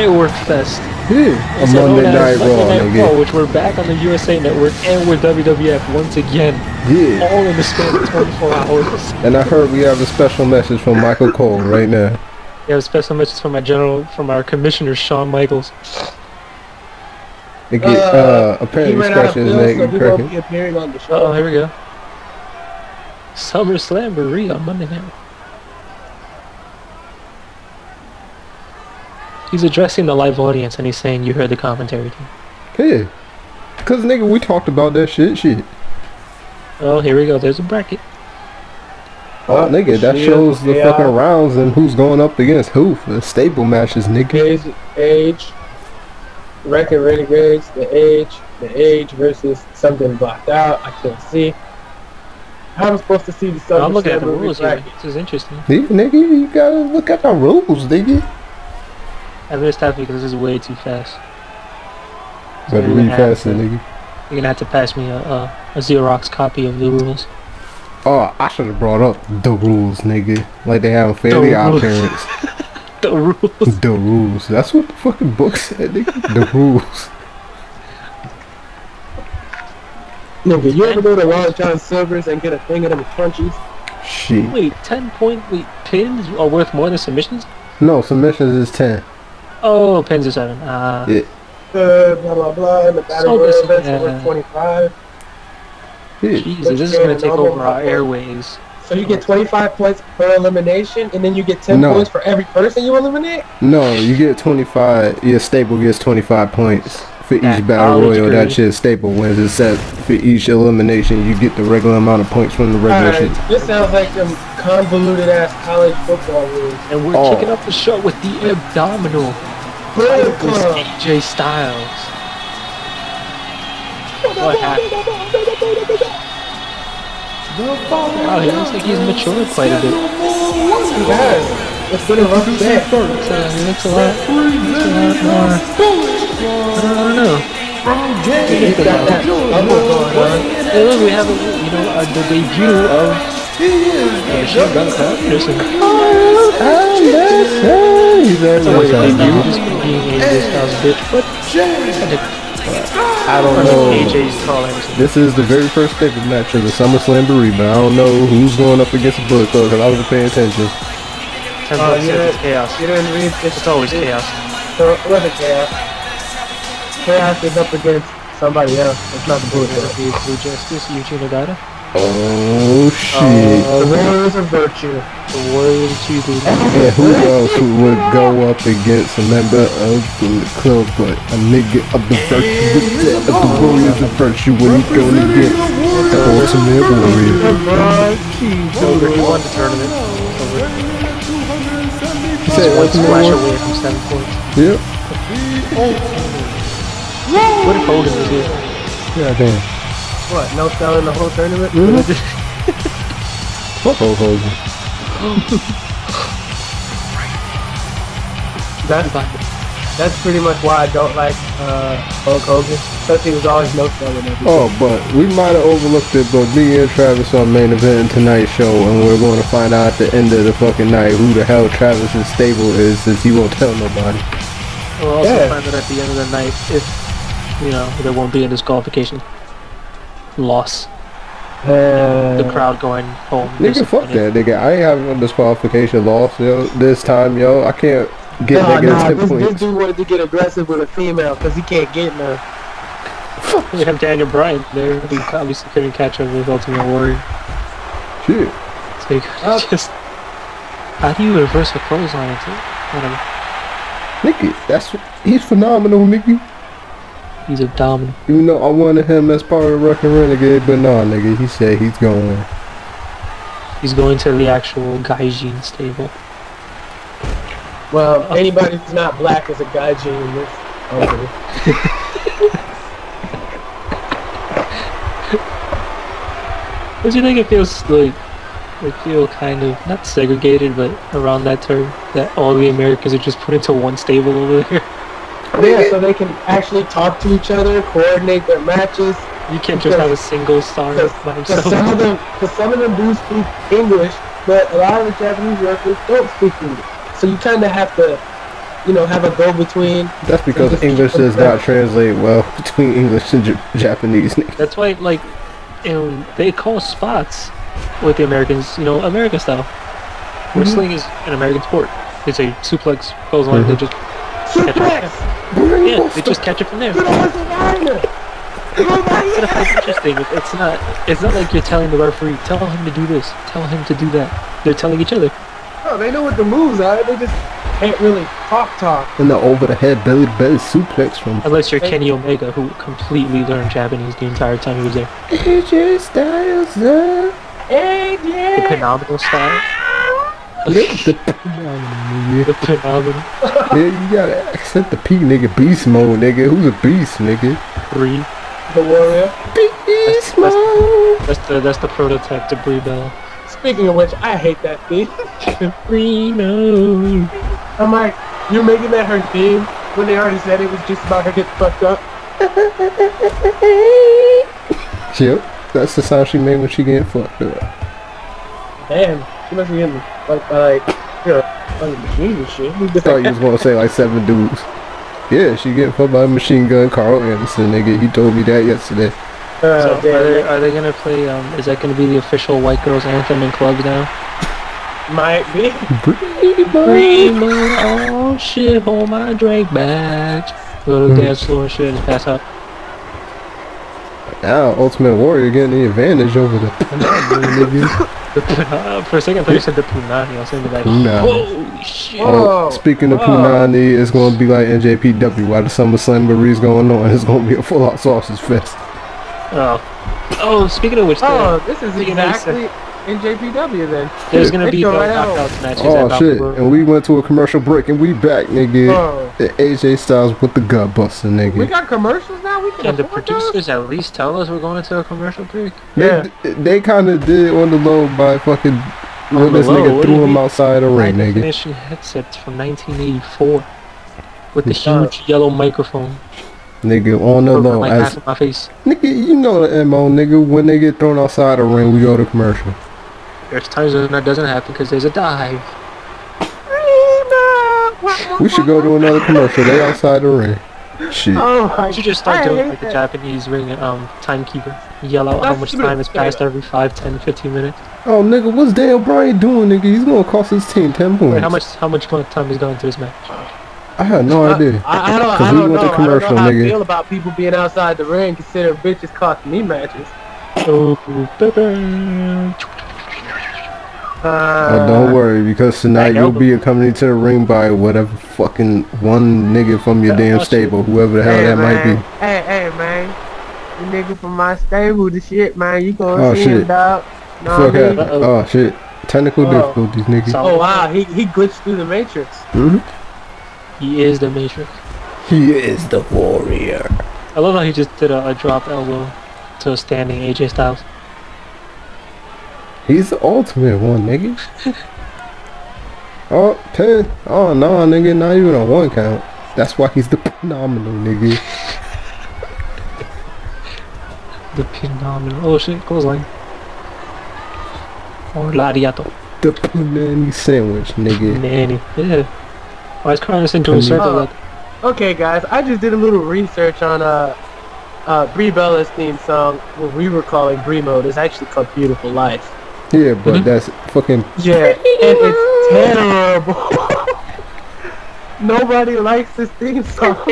the firework fest. Yeah, a Monday Night as Raw, Monday Night Raw, which we're back on the USA Network and we're WWF once again, Yeah. all in the span of 24 hours. And I heard we have a special message from Michael Cole right now. We have a special message from my general, from our commissioner Shawn Michaels. Get, uh, Uh, apparently ran out of scratching his bills, neck so and he cracking. be on the Oh, here we go. Summer Slamboree on Monday night. He's addressing the live audience and he's saying, "You heard the commentary team." Yeah. Cause nigga, we talked about that shit, shit. Oh, here we go. There's a bracket. Oh, oh nigga, that Shield, shows the yeah. fucking rounds and who's going up against who for the stable matches, nigga. Age, age, record renegades, the age, the age versus something blocked out. I can't see. How am I supposed to see the Summer I'm looking at the rules here. This is interesting. Yeah, nigga, you gotta look at the rules, nigga. I missed that because this is way too fast. So Better you're read gonna have faster, to- nigga. You're gonna have to pass me a, a, a Xerox copy of the rules. Oh, I should have brought up the rules, nigga. Like they have in Family The Odd rules. Parents. The rules. The rules. That's what the fucking book said, nigga. The rules. Nigga, you ever go to Long John Silver's and get a thing of them crunchies? Shit. Wait, ten point wait pins are worth more than submissions? No, submissions is 10. Oh, pins are seven. Ah, Yeah. Uh, blah blah blah. And the battle So royal this- events yeah. worth 25. Yeah. Jesus, this is gonna take over our airways. So you get 25 points per elimination, and then you get 10 No. points for every person you eliminate. No, you get 25. Your staple gets 25 points for each That battle college royal. That grade. shit staple wins. Except for each elimination, you get the regular amount of points from the regular Alright, shit. this sounds like some convoluted ass college football rules. And we're Oh. kicking off the show with the abdominal Bullet Club. AJ Styles. What happened? Wow, he looks like he's matured quite a bit. He has. It's been a rough day. Looks, uh, he looks a lot, looks a lot more. I don't, I don't know. He's got that bubble going on. Hey, look, we have a, you know uh, the debut of Machine Gun Karl Anderson. He's It's a weird debut, just being AJ Styles' bitch, but I don't know. AJ's Karl Anderson. This is the very first stable match of the Summer Slamboree, but I don't know who's going up against the Bullet Club because I wasn't paying attention. Ten Oh, bucks you says it's didn't, chaos. you didn't read this. It's always chaos. So it wasn't chaos. Chaos is up against somebody else. It's not the Bullet Club. Blue Blue Justice, Eugene Ogata, Oh shit. The Warriors of Virtue. the Warriors of Cheeseman. And who else would go up against a member of the Club but a nigga of the virtue of the Warriors of Virtue when he's going against the Ultimate Warrior? LeBron Over, he won the tournament. Over. He said One Ultimate splash Warrior? away from seven points. Yep. What if Hogan was here? Yeah, damn. What? No selling the whole tournament? Mhm. Fuck Hulk Hogan. That's that's pretty much why I don't like uh, Hulk Hogan. Because he was always no selling everything. Oh, but we might have overlooked it, but me and Travis are main event in tonight's show, and we're going to find out at the end of the fucking night who the hell Travis's stable is, since he won't tell nobody. We'll also Yeah. find out at the end of the night if, you know, there won't be a disqualification. Loss. The Uh, crowd going home. Nigga, fuck that, nigga. I ain't having a disqualification loss, yo. This time, yo, I can't get nah, negative nah, 10 this, this dude wanted to get aggressive with a female because he can't get none. We have Daniel Bryan there. He obviously couldn't catch up with Ultimate Warrior. Shit. So you Uh, just. How do you reverse a clothesline into whatever? Nigga, that's he's phenomenal, nigga. He's a abdominal. You know, I wanted him as part of Wreckin' Renegade, but nah, nigga, he said he's going. He's going to the actual Gaijin stable. Well, uh, anybody who's not black is a gaijin in this. Okay. Don't you think it feels like they feel kind of not segregated, but around that term that all the Americans are just put into one stable over there? Yeah, so they can actually talk to each other, coordinate their matches. You can't just have a single star Because by some of them, cause some of them do speak English, but a lot of the Japanese wrestlers don't speak English. So you kind of have to you know, have a go between. That's because English does not translate well between English and J- Japanese. That's why, like, you know, they call spots with the Americans, you know, American style. Wrestling mm-hmm. is an American sport. It's a suplex goes on. They mm-hmm. just Suplex! Yeah, they just catch it from there. Get off the line! Get off my Instead interesting, it- it's not. It's not like you're telling the referee, tell him to do this, tell him to do that. They're telling each other. No, they know what the moves are. They just can't really talk talk. And the over the head belly to belly suplex from Unless you're Kenny Omega, who completely learned Japanese the entire time he was there. AJ Styles. Uh, Hey, The phenomenal style. The, the, nigga. The phenomenal yeah, you gotta accept the P nigga beast mode, nigga. Who's a beast, nigga? three. The warrior. Beast That's- mode. That's the that's the prototype to Brie Bell. Speaking of which, I hate that theme. Reno. I'm like, you're making that her theme when they already said it was just about her getting fucked up. Yep, that's the sound she made when she getting fucked up. Damn, she must be getting fucked by like, you know, fucking machines and shit. I thought you was gonna say like seven dudes. Yeah, she getting fucked by a machine gun Karl Anderson, nigga. He told me that yesterday. Uh, So are they, are they gonna play? Um, is that gonna be the official white girls anthem in clubs now? might be. Remo, oh shit, hold my drink back. Go to the dance floor and shit and pass out. Now Ultimate Warrior getting the advantage over the nigga. The Punani- For a second, I thought you said the Punani. I was thinking like, Punani. Oh, holy shit. Oh, Whoa. Oh, speaking of Whoa. Punani, it's gonna be like NJPW. While the Summer Slamboree's going on, it's gonna be a full out sausage fest. Oh, oh. Speaking of which, Oh, this is You know, exactly in JPW then. there's gonna be go no right out. knockouts matches Oh at shit! Valkyrie. And we went to a commercial break and we back, nigga. Oh. The AJ Styles with the gut buster, nigga. We got commercials now? We can Can the afford those? producers at least tell us we're going to a commercial break? They, they kind of did on the low by fucking when this low? nigga threw him mean? outside the ring, nigga. definition headsets from 1984 with the huge yellow microphone Nigga on the low. like As my face. nigga, you know the mo, nigga. When they get thrown outside the ring, we go to commercial. There's times when that doesn't happen because there's a dive. We should go to another commercial. They outside the ring. Shit. Oh my You should just start I doing like the. Japanese ring um timekeeper. Yell out how much time has passed every 5, 10, 15 minutes. Oh, nigga, what's Daniel Bryan doing, nigga? He's gonna cost his team ten points. Wait, how much how much time has gone into this match? I had no idea. I, I don't, 'Cause I we don't went know. to I commercial, don't know how nigga. I feel about people being outside the ring considering bitches cost me matches. Oh, ba-ba. Uh, Oh, don't worry, because tonight you'll be accompanied to the ring by whatever fucking one nigga from your damn watch stable, whoever the hell Hey, that might be. Hey, hey, man. You nigga from my stable, the shit, man. You gonna Oh, see shit. him, dog. Know Fuck I mean? Uh-oh. Oh shit. Technical Oh. difficulties, nigga. Oh, wow. He, he glitched through the matrix. hmm He is the Matrix. He is the warrior. I love how he just did a, a drop elbow to a standing AJ Styles. He's the ultimate one, nigga. oh, 10. Oh, no, nigga, not even a one count. That's why he's the phenomenal, nigga. The phenomenal. Oh shit, clothesline. Or Lariato. The panini sandwich, nigga. Nanny. Yeah. Why is Carlos into a Panini. circle? Like, Okay, guys. I just did a little research on uh, uh, Brie Bella's theme song, what we were calling Brie Mode. It's actually called Beautiful Life. Yeah, but Mhm. that's fucking. Yeah, and it's terrible. Nobody likes this theme song.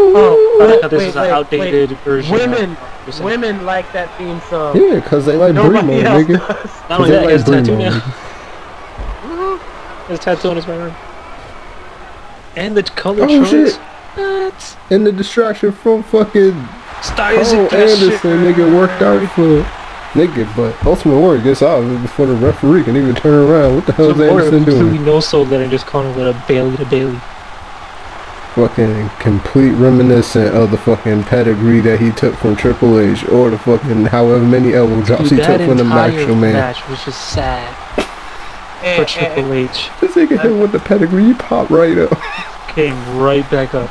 oh, I like wait, how this wait, is an wait, outdated version. Women, Listen, women like that theme song. Yeah, because they like Brie Nobody mode, else nigga. does. Not 'Cause only that, he has a tattoo now. nigga. There's a tattoo on his right arm. And the color Oh, choice. shit. What? And the distraction from fucking Styles Karl and that shit, Anderson, nigga, worked out for. Nigga, but Ultimate Warrior gets out before the referee can even turn around. What the hell is Some more Anderson completely doing? no soul that and just calling it a Bailey to Bailey. Fucking complete reminiscent of the fucking pedigree that he took from Triple H or the fucking however many elbow drops Dude, he took from the entire Macho Man. match was just sad eh, for and- Triple eh, eh. H. This nigga hit with the pedigree, he popped right up. Came right back up.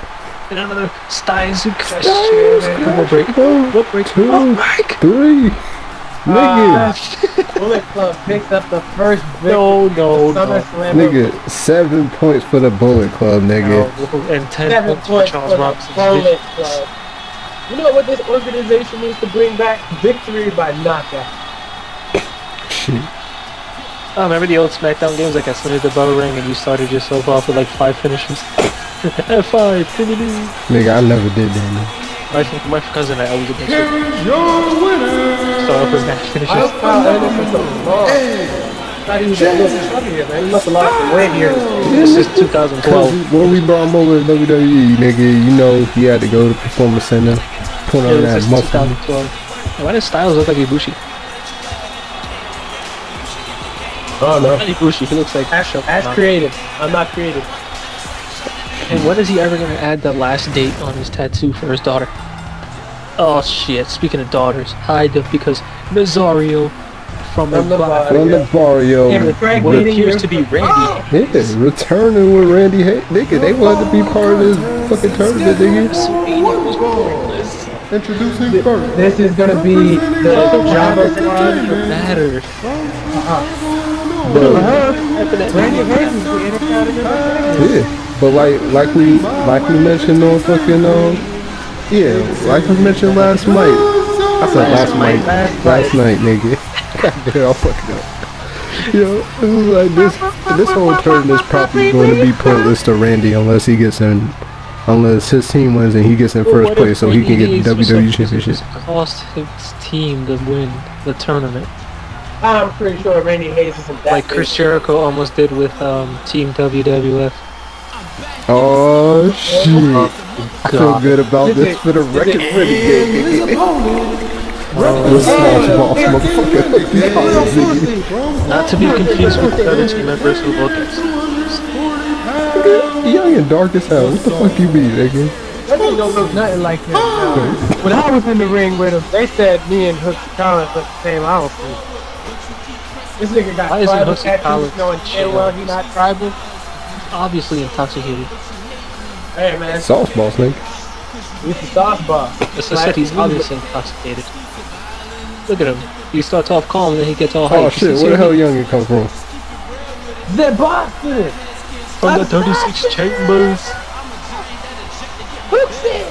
And another Styles and Styles Christian. One more break. One, What break? two, Oh, break. three. Nigga, ah, Bullet Club picks up the first victory. No, no, no. Nigga, seven points for the Bullet Club, nigga. No, and ten Seven points for points Charles for the Robinson. Bullet Club. You know what this organization needs to bring back? Victory by knockout. Shit. Oh, remember the old SmackDown games? Like I started the bell ring and you started yourself off with like five finishes. F5, finish. Nigga, I never did that. Man. My, my cousin I always against it. Start off with match I finishes. was Kyle Anderson so long. Thought he was a little chubbier, man. He must have lost some weight here. This is Cause 2012. when we brought him over to WWE, nigga, you know he had to go to Performance Center, put Yeah, on that this muscle. 2012. Why does Styles look like Ibushi? Oh no. Not Ibushi, he looks like As, Shut as up. creative. I'm not creative. And when is he ever gonna add the last date on his tattoo for his daughter? Oh shit, speaking of daughters, hide them because Nazario from the From the bar- From the barrio, Yeah, but Frank what appears to be Randy. yeah, returning with Randy Hay. Nigga, they wanted to be part of this fucking tournament, nigga. WrestleMania was. Introducing first. This is gonna be the Java Squad. Matter. Randy Hayes is the Intercontinental Yeah, but like like we like we mentioned on fucking um yeah, like we mentioned last night. I said last, night, last night, nigga. God damn, I'll fuck it up. You know, it was like this this whole tournament is probably going to be pointless to Randy unless he gets in, unless his team wins and he gets in first What place so he can get Randy the Hayes WWE was supposed to championship. Cost his team to win the tournament, I'm pretty sure Randy Hayes isn't that like. Chris Jericho almost did with um, Team WWF. Oh shit! I feel good about this it- for the is record. it- Renegade. This smash ball, motherfucker. Not to be confused with the other team members who look at Young and dark as hell. What the fuck you mean, nigga? That nigga don't look nothing like him. now. When I was in the ring with him, they said me and Hooks Collins look the same outfit. This nigga got Why isn't tribal Hooks tattoos Collins knowing damn well he not tribal. obviously intoxicated. Hey man, Sauce balls, nigga. he's the sauce boss. As I said, he's obviously intoxicated. Look at him. He starts off calm, and then he gets all oh, hyped. Oh shit, where the hell Young come from? The Boston! From the 36 chambers. Hooks it!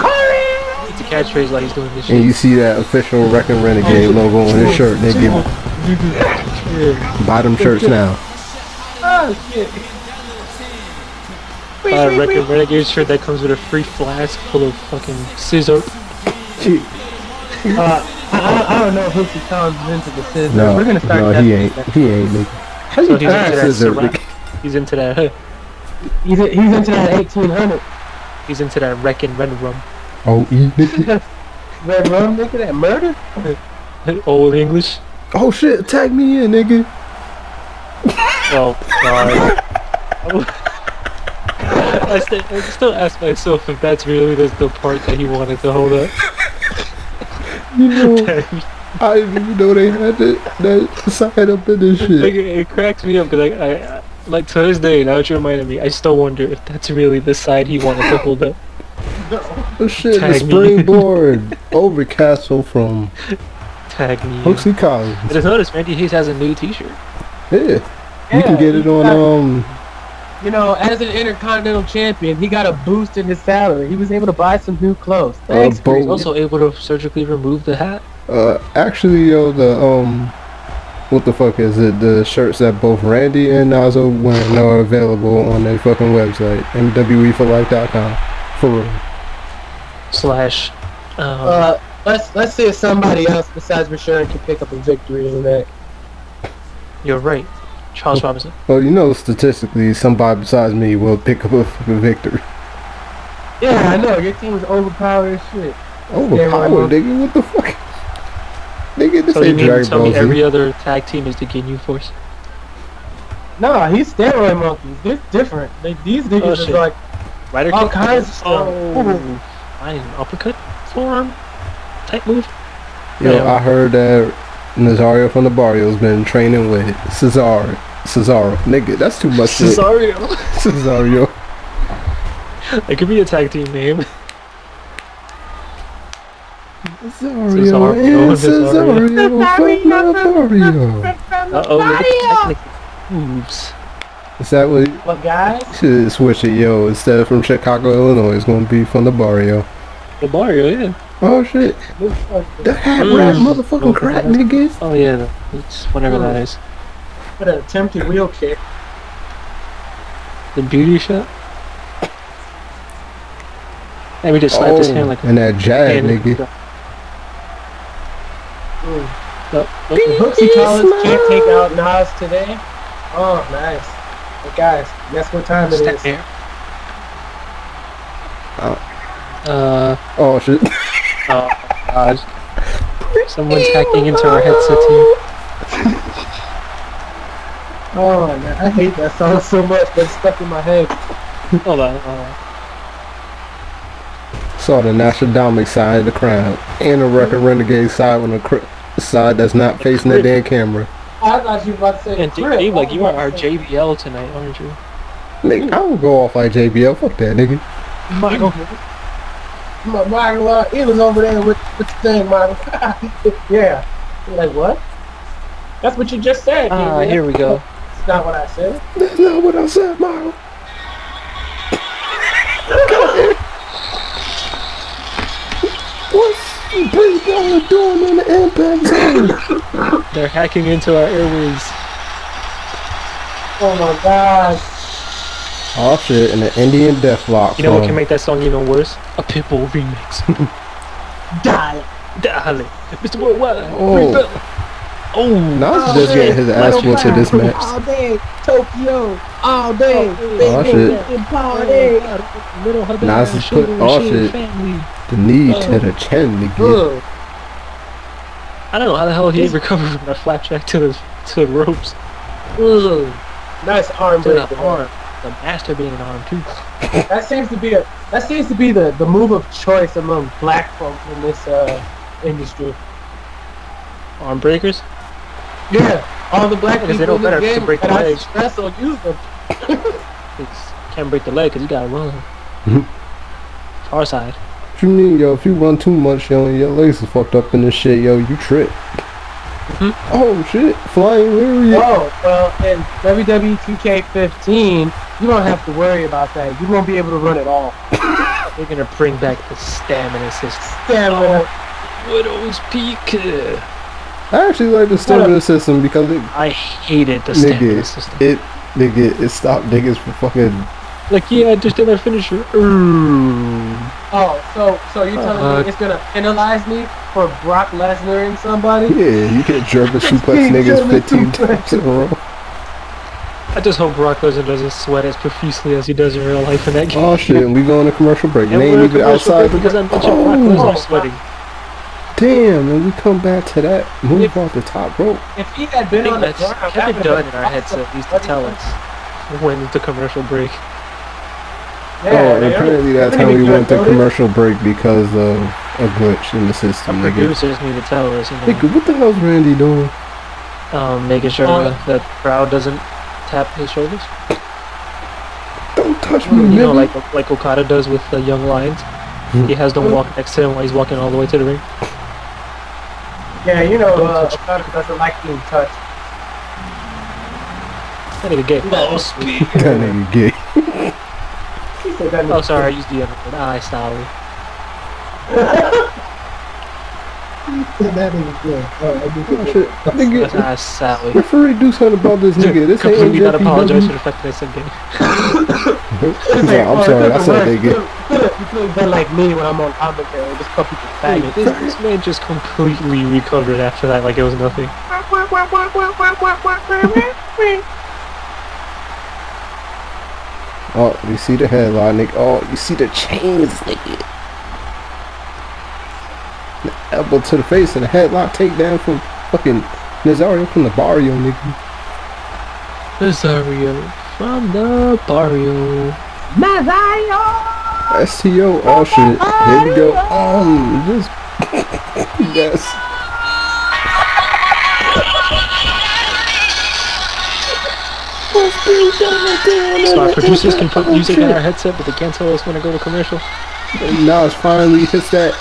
Corey! It's a catchphrase like he's doing this And shit. you see that official Wrecking Renegade logo on his shirt, nigga. Buy them shirts now. Oh shit! Uh, Wreckin Renegade shirt that comes with a free flask full of fucking scissor. Shit. Uh, I, I, I don't know if Hooks Collins is into the scissors. No, We're gonna start no, he ain't. that. He ain't, nigga. How So you he's into pass that scissor, Ciroc. He's into that. Huh? He's, he's into that 1800. He's into that wrecking red rum. Oh, E, nigga. Red rum, nigga, that murder? Old English. Oh shit, tag me in, nigga. Oh God. I, st- I still ask myself if that's really the, the part that he wanted to hold up. You know, I didn't even know they had that, that side up in this Like, shit. it, it cracks me up because I, I, like to this day, now that you reminded me, I still wonder if that's really the side he wanted to hold up. No. Oh shit, the Tag me. springboard over Castle from Tag me. Hooksy Collins. I just noticed Randy Hayes has a new T-shirt. Yeah, you can get it on got- um. You know, as an Intercontinental Champion, he got a boost in his salary. He was able to buy some new clothes. Thanks, Bo- He's Chris. also able to surgically remove the hat. Uh, actually, yo, the um, what the fuck is it? The shirts that both Randy and Nazo wearing are available on their fucking website, mweforlife.com. For real. Slash. Um, Uh, let's let's see if somebody else besides Rashawn can pick up a victory in that. you're right. Charles Robinson. Well, you know, statistically, somebody besides me will pick up a fucking victory. Yeah, I know. Your team is overpowered as shit. Overpowered, nigga. What the fuck? Nigga, this So you ain't mean to Dragon tell Ball me Z. every other tag team is the Ginyu Force? Nah, he's steroid monkeys. They're different. They, these niggas Oh, is like Rider all kick? kinds of stuff. Oh, fine. Uppercut? Forearm? Type move? Yo, Yeah. I heard that Nazario from the Barrio's been training with Cesaro. Cesaro. Nigga, that's too much. Cesario. Cesario. It could be a tag team name. Cesario and Cesario. Cesario from the barrio. Uh oh, look at moves. Is that what? But guys, Should switch it, yo. Instead of from Chicago, Illinois, it's gonna be from the barrio. The Barrio, yeah. Oh shit! The hat Mm. rap motherfucking crack nigga. Oh yeah, it's whatever that is. what an attempted wheel kick. The beauty shot. And we just slapped his hand like and that jab, hand- nigga. Mm. Oh, oh, The Hooksy Collins can't take out Nas today. Oh, nice. But guys, guess what time it step is? here. Uh, Oh shit! oh, God. Someone's hacking into our headset here. Oh man, I hate that song so much, but it's stuck in my head. Hold on, hold on. Saw the Nostradamus side of the crowd and the Wreckin Renegade side on the cr- side that's not facing the damn camera. I thought you were about to say And Crip. Dave, like, you are our about to say- JBL tonight, aren't you? Nigga, I don't go off like JBL. Fuck that, nigga. Michael. My Michael, uh, he was over there with, with the thing, Michael. yeah. You're like, what? That's what you just said. Ah, Gabriel. here we go. That's not what I said. That's not what I said, Michael. What's Bring Baller doing in the impact zone? They're hacking into our airways. Oh my gosh. Oh shit, and the Indian death Deathlock You know what can make that song even worse? A Pitbull remix. Die. Dale, Mr. Worldwide. Oh. Rebel. Oh, Nas just getting his ass whooped to this match. All day, Tokyo. All day. Oh, shit. And party. Little Havana, Nas is sugar put- and oh, shade shit. Family. The knee uh, to the chin, nigga. Ugh. I don't know how the hell he recovered from that flapjack to the to the ropes. Ugh. Nice arm To break. the arm. The master being an arm too. That seems to be a that seems to be the, the move of choice among black folks in this uh, industry. Arm breakers. Yeah, all the black Because people they know in better this to game break that the have legs. stress will use them. It's, can't break the leg because you gotta run. Mhm. Far side. What you mean, yo? If you run too much, yo, and your legs is fucked up in this shit, yo, you trip. Mhm. Oh shit, flying lariat. Oh well, in WWE 2K15, you don't have to worry about that. You won't be able to run at all. They're gonna bring back the stamina system. Stamina. Widow's Peak. I actually like the stamina system because it, I hated the stamina nigga, system. it, nigga, it stopped niggas from fucking. Like, yeah, I just did my finisher. Ooh. Oh, so so you're telling Uh, me it's gonna penalize me for Brock Lesnar and somebody? Yeah, you can German suplex niggas 15 times in a row. I just hope Brock Lesnar doesn't sweat as profusely as he does in real life in that oh, game. Oh shit, and we going to a commercial break. And And they we're even outside. break because I mentioned Oh. Brock Lesnar sweating. Damn, and we come back to that move off the top rope. If he had been on think the that's ground, Kevin that Dunn in our been headset awesome. used to tell us when the commercial break. Oh, yeah, oh, and apparently that's Everything time we went to commercial break because of a glitch in the system, Our nigga. producers need to tell us, you know, Nigga, what the hell's Randy doing? um, making sure Uh, that the crowd doesn't tap his shoulders. Don't touch me, You know, like like Okada does with the young lions. He has them walk next to him while he's walking all the way to the ring. Yeah, you know, uh, Okada doesn't like being touched. That nigga gay. Oh, speed. that nigga gay. He said that Oh, sorry, I used the other word. I sorry. That is good. Oh, I do think shit. Nigga, I Sally. referee do something about this nigga. This ain't Completely not apologize for the fact that I said gay. Yeah, I'm sorry, I said nigga. You could have done like me when I'm on commentary. Just call people faggots. This, this man just completely recovered after that like it was nothing. Oh, you see the headline, nigga. Oh, you see the chains, nigga. The elbow to the face and a headlock takedown from fucking Nazario from the barrio, nigga. Rosario from the barrio. STO, oh shit. Here we go. Um, this. yes. So our producers can put music in our headset, but they can't tell us when to go to commercial. Now it's finally hits that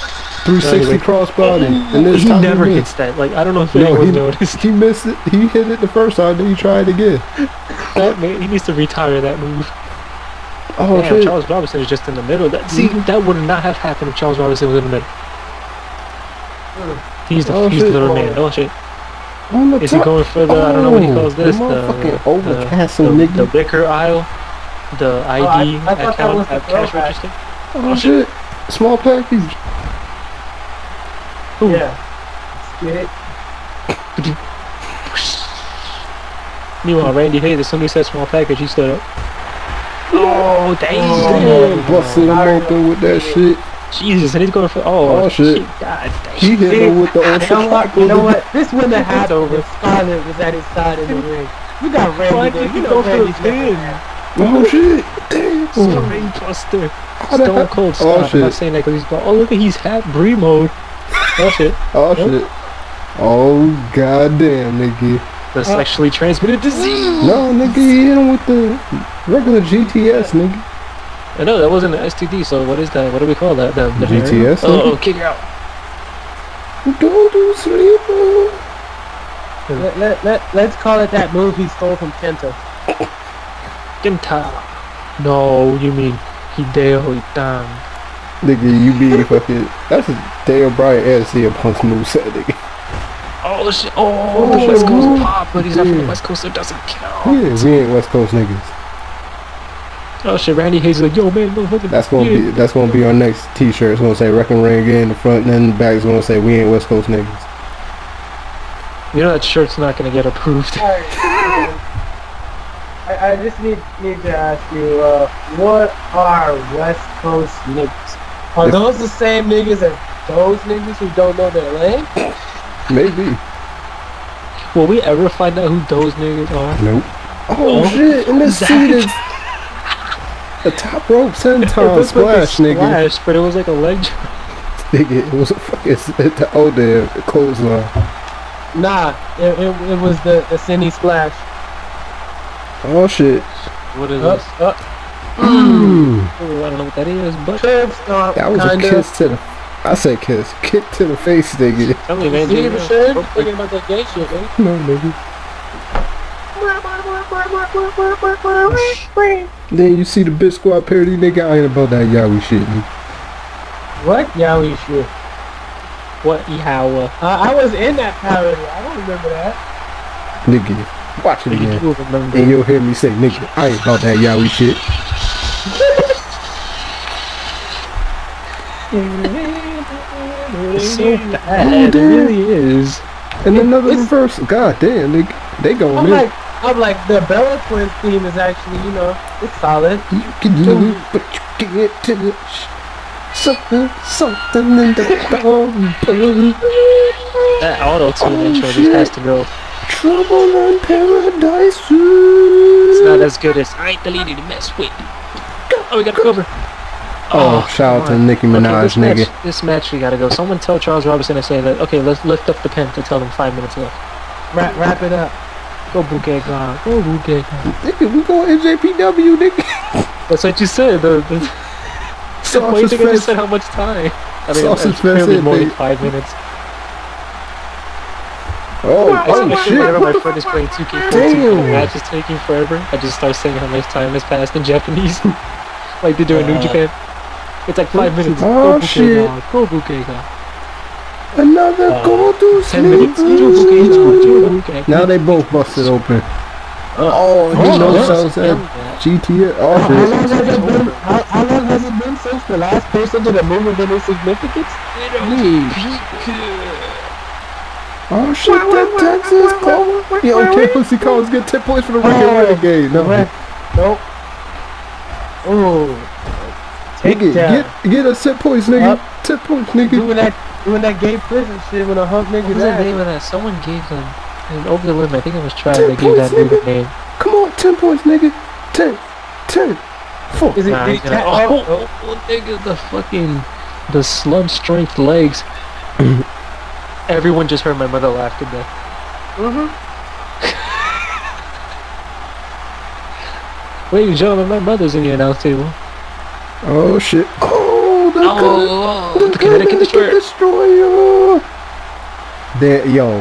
360 Anyway. crossbody. And this he time never he hits that. Like I don't know if No, anyone he, noticed he missed it. He hit it the first time, then he tried again. that. Man, he needs to retire that move. Oh Damn, shit! Charles Robinson is just in the middle. That see, mm-hmm. that would not have happened if Charles Robinson was in the middle. Oh, he's the Oh, he's shit. the little man. Oh shit! Is he going for the? I don't know what he oh, calls Oh, this. the The motherfucking the, castle, the, the liquor aisle, the ID I- I account was at cash throwback. register. Oh shit! Small package. Ooh. Yeah. Get it? Meanwhile, Randy Hayes, as soon as he small package, he stood up. Oh, oh Damn, damn! busted him open with that shit. Jesus, and he's going for oh, Oh, shit. God damn! He hit him with the You know what? ultra. You know what? This wouldn't have happened over. if Scarlett was at his side in the ring. We got Why Randy there. You he know go the Randy's never. Oh shit! Damn. Spring Buster. How the Stone hell- Cold Oh Stop. I'm not saying that because he's. Oh look at he's hat Brie mode. Oh shit. Oh shit! Oh goddamn, nigga! The sexually transmitted disease. No, nigga, he hit him with the regular GTS, nigga. I know that wasn't an STD. So what is that? What do we call that? The, the GTS, Oh, oh, kick her out. Don't do sleep. Let, let, let, let's call it that move he stole from Kenta. Kenta. No, you mean Hideo Itami. Nigga, you be fucking. That's a Dale Bryant and CM Punk's moveset, nigga. Oh shit! Oh, Oh, the West Coast shit. pop, but he's not from the West Coast, so it doesn't count. Yeah, we ain't West Coast niggas. Oh shit! Randy Hayes is like, yo man, motherfucker. That's gonna yeah. be that's gonna be our next T-shirt. It's gonna say Wrecking Ring in the front, and then the back is gonna say we ain't West Coast niggas. You know that shirt's not gonna get approved. I, I just need need to ask you, uh, what are West Coast niggas? Are If- those the same niggas as those niggas who don't know their lane? Maybe. Will we ever find out who those niggas are? Nope. Oh, Oh, shit! And this Zach. seat is a top rope senton It looked splash, nigga. Splash, but it was like a leg drop. Nigga, it was a fucking oh damn clothesline. Nah, it, it, it was the, the Cindy Splash. Oh shit. What is Up, this? up, Mm. Oh, I don't know what that is, but curb stomp, That was kinda. a kiss to the. I said kiss, kick to the face, nigga. tell me, man. see dude, the uh, shirt? oh, Thinking about that gay shit, man. No, nigga. Then you see the bitch squad parody, nigga. I ain't about that yaoi shit, nigga. What? Yowie shit. What? Yawa. I, I was in that parody. I don't remember that. Nigga, watch it again. And you'll hear me say, nigga, I ain't about that yaoi shit. It's so bad. Oh, it really is. And another It's- reverse. God damn, nigga. They going I'm in. like, I'm like, the Bella Twins theme is actually, you know, it's solid. You can do it, but you can't touch. Something, something in the bumper. That auto tune Oh, intro just oh, has to go. Trouble on paradise. It's not as good as I ain't deleted to mess with. Oh, we got a cover. Oh, oh, shout out to come on. Nicki Okay, Minaj, this nigga. Match, this match we gotta go. Someone tell Charles Robinson to say that. Okay, let's lift up the pen to tell them five minutes left. Wrap, wrap it up. Go bouquet God. Go bouquet God. Nigga, we going NJPW, nigga. That's what you said. The, the, why you Sausage think I just said how much time? I mean, Sausage it's fest clearly hit, more than five minutes. Oh, I oh shit. whenever my friend is playing 2K14 Damn. and the match is taking forever, I just start saying how much time has passed in Japanese. like they do in New Uh, Japan. It's like five minutes. Oh, go shit. Go bouquet God. Another Uh, go to Ten minutes. Go bouquet God. Go bouquet God. Now they both busted open. Oh, Oh, he oh, knows how to GTS. Oh How, how long has it been? How, how long has it been since the last person did a move of any significance? Oh shit, that Texas call. Yo, Ken Pussy Collins get 10 points for the Ricky Oh, Renegade. No. Right. Nope. Oh. Take Nigga, down. get, get us 10 points, nigga. Up. 10 points, nigga. doing that, doing that gay prison shit when a hump What nigga's was the name ass. of that? Someone gave them and over the limit. I think it was Trav Ten that gave that points, dude a nigga. name. Come on, 10 points, nigga. 10, 10, 4. Is it? Nah, did gonna, oh, oh, oh, oh, nigga, the fucking the slump strength legs. Everyone just heard my mother laugh, didn't? Mm-hmm. Ladies and gentlemen, my mother's in the announce table. Oh shit. Oh, they're oh, gonna, oh, they're the Connecticut destroyer. destroyer. They're, yo,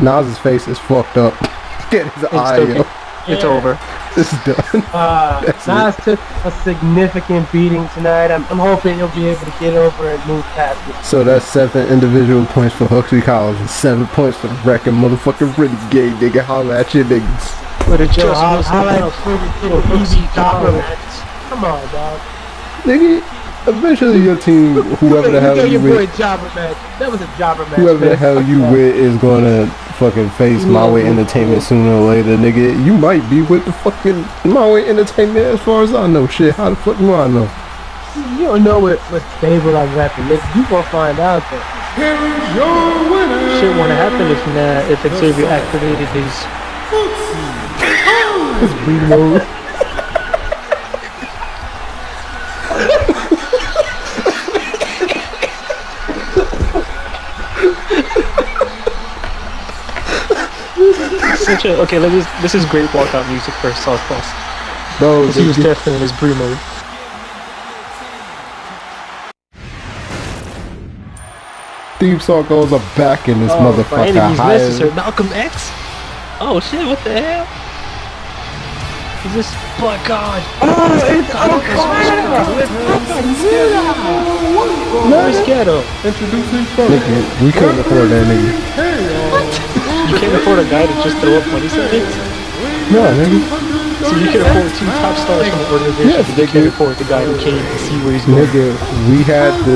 Nas's face is fucked up. Get his it's eye. Okay. It's yeah. over. This is done. Uh, That's Nas took a significant beating tonight. I'm, I'm hoping he'll be able to get over and move past it. So that's seven individual points for Huxley Collins and seven points for the record motherfucking renegade nigga. Holla at your niggas. But it's just how, Wilson how like pretty easy jobber matches. Come on, dog. Nigga, eventually your team, whoever the hell you you your boy with, jobber match. That was a jobber match. whoever the hell you Fuck with is gonna fucking face My Way Entertainment sooner or later, nigga. You might be with the fucking My Way Entertainment as far as I know. Shit, how the fuck do I know? You don't know what, what stable I'm rapping. Nigga, you gonna find out though. Shit wouldn't happen if uh, if Xavier activated his. Reload. Okay, let this, this is great walkout music for South Plus. Bro, he was definitely in his Brie mode. theme song goes are back in this Oh, my motherfucker. enemies necessary. Malcolm X? Oh shit, what the hell? Is this. Oh god! Oh, it's Where's Gedo? Nigga, we couldn't afford that nigga. You can't afford a guy to just throw up money signs? No, nigga. So you can afford two top stars from an organization, Yes, but they can't afford the guy who came to see where he's going. Nigga, we had to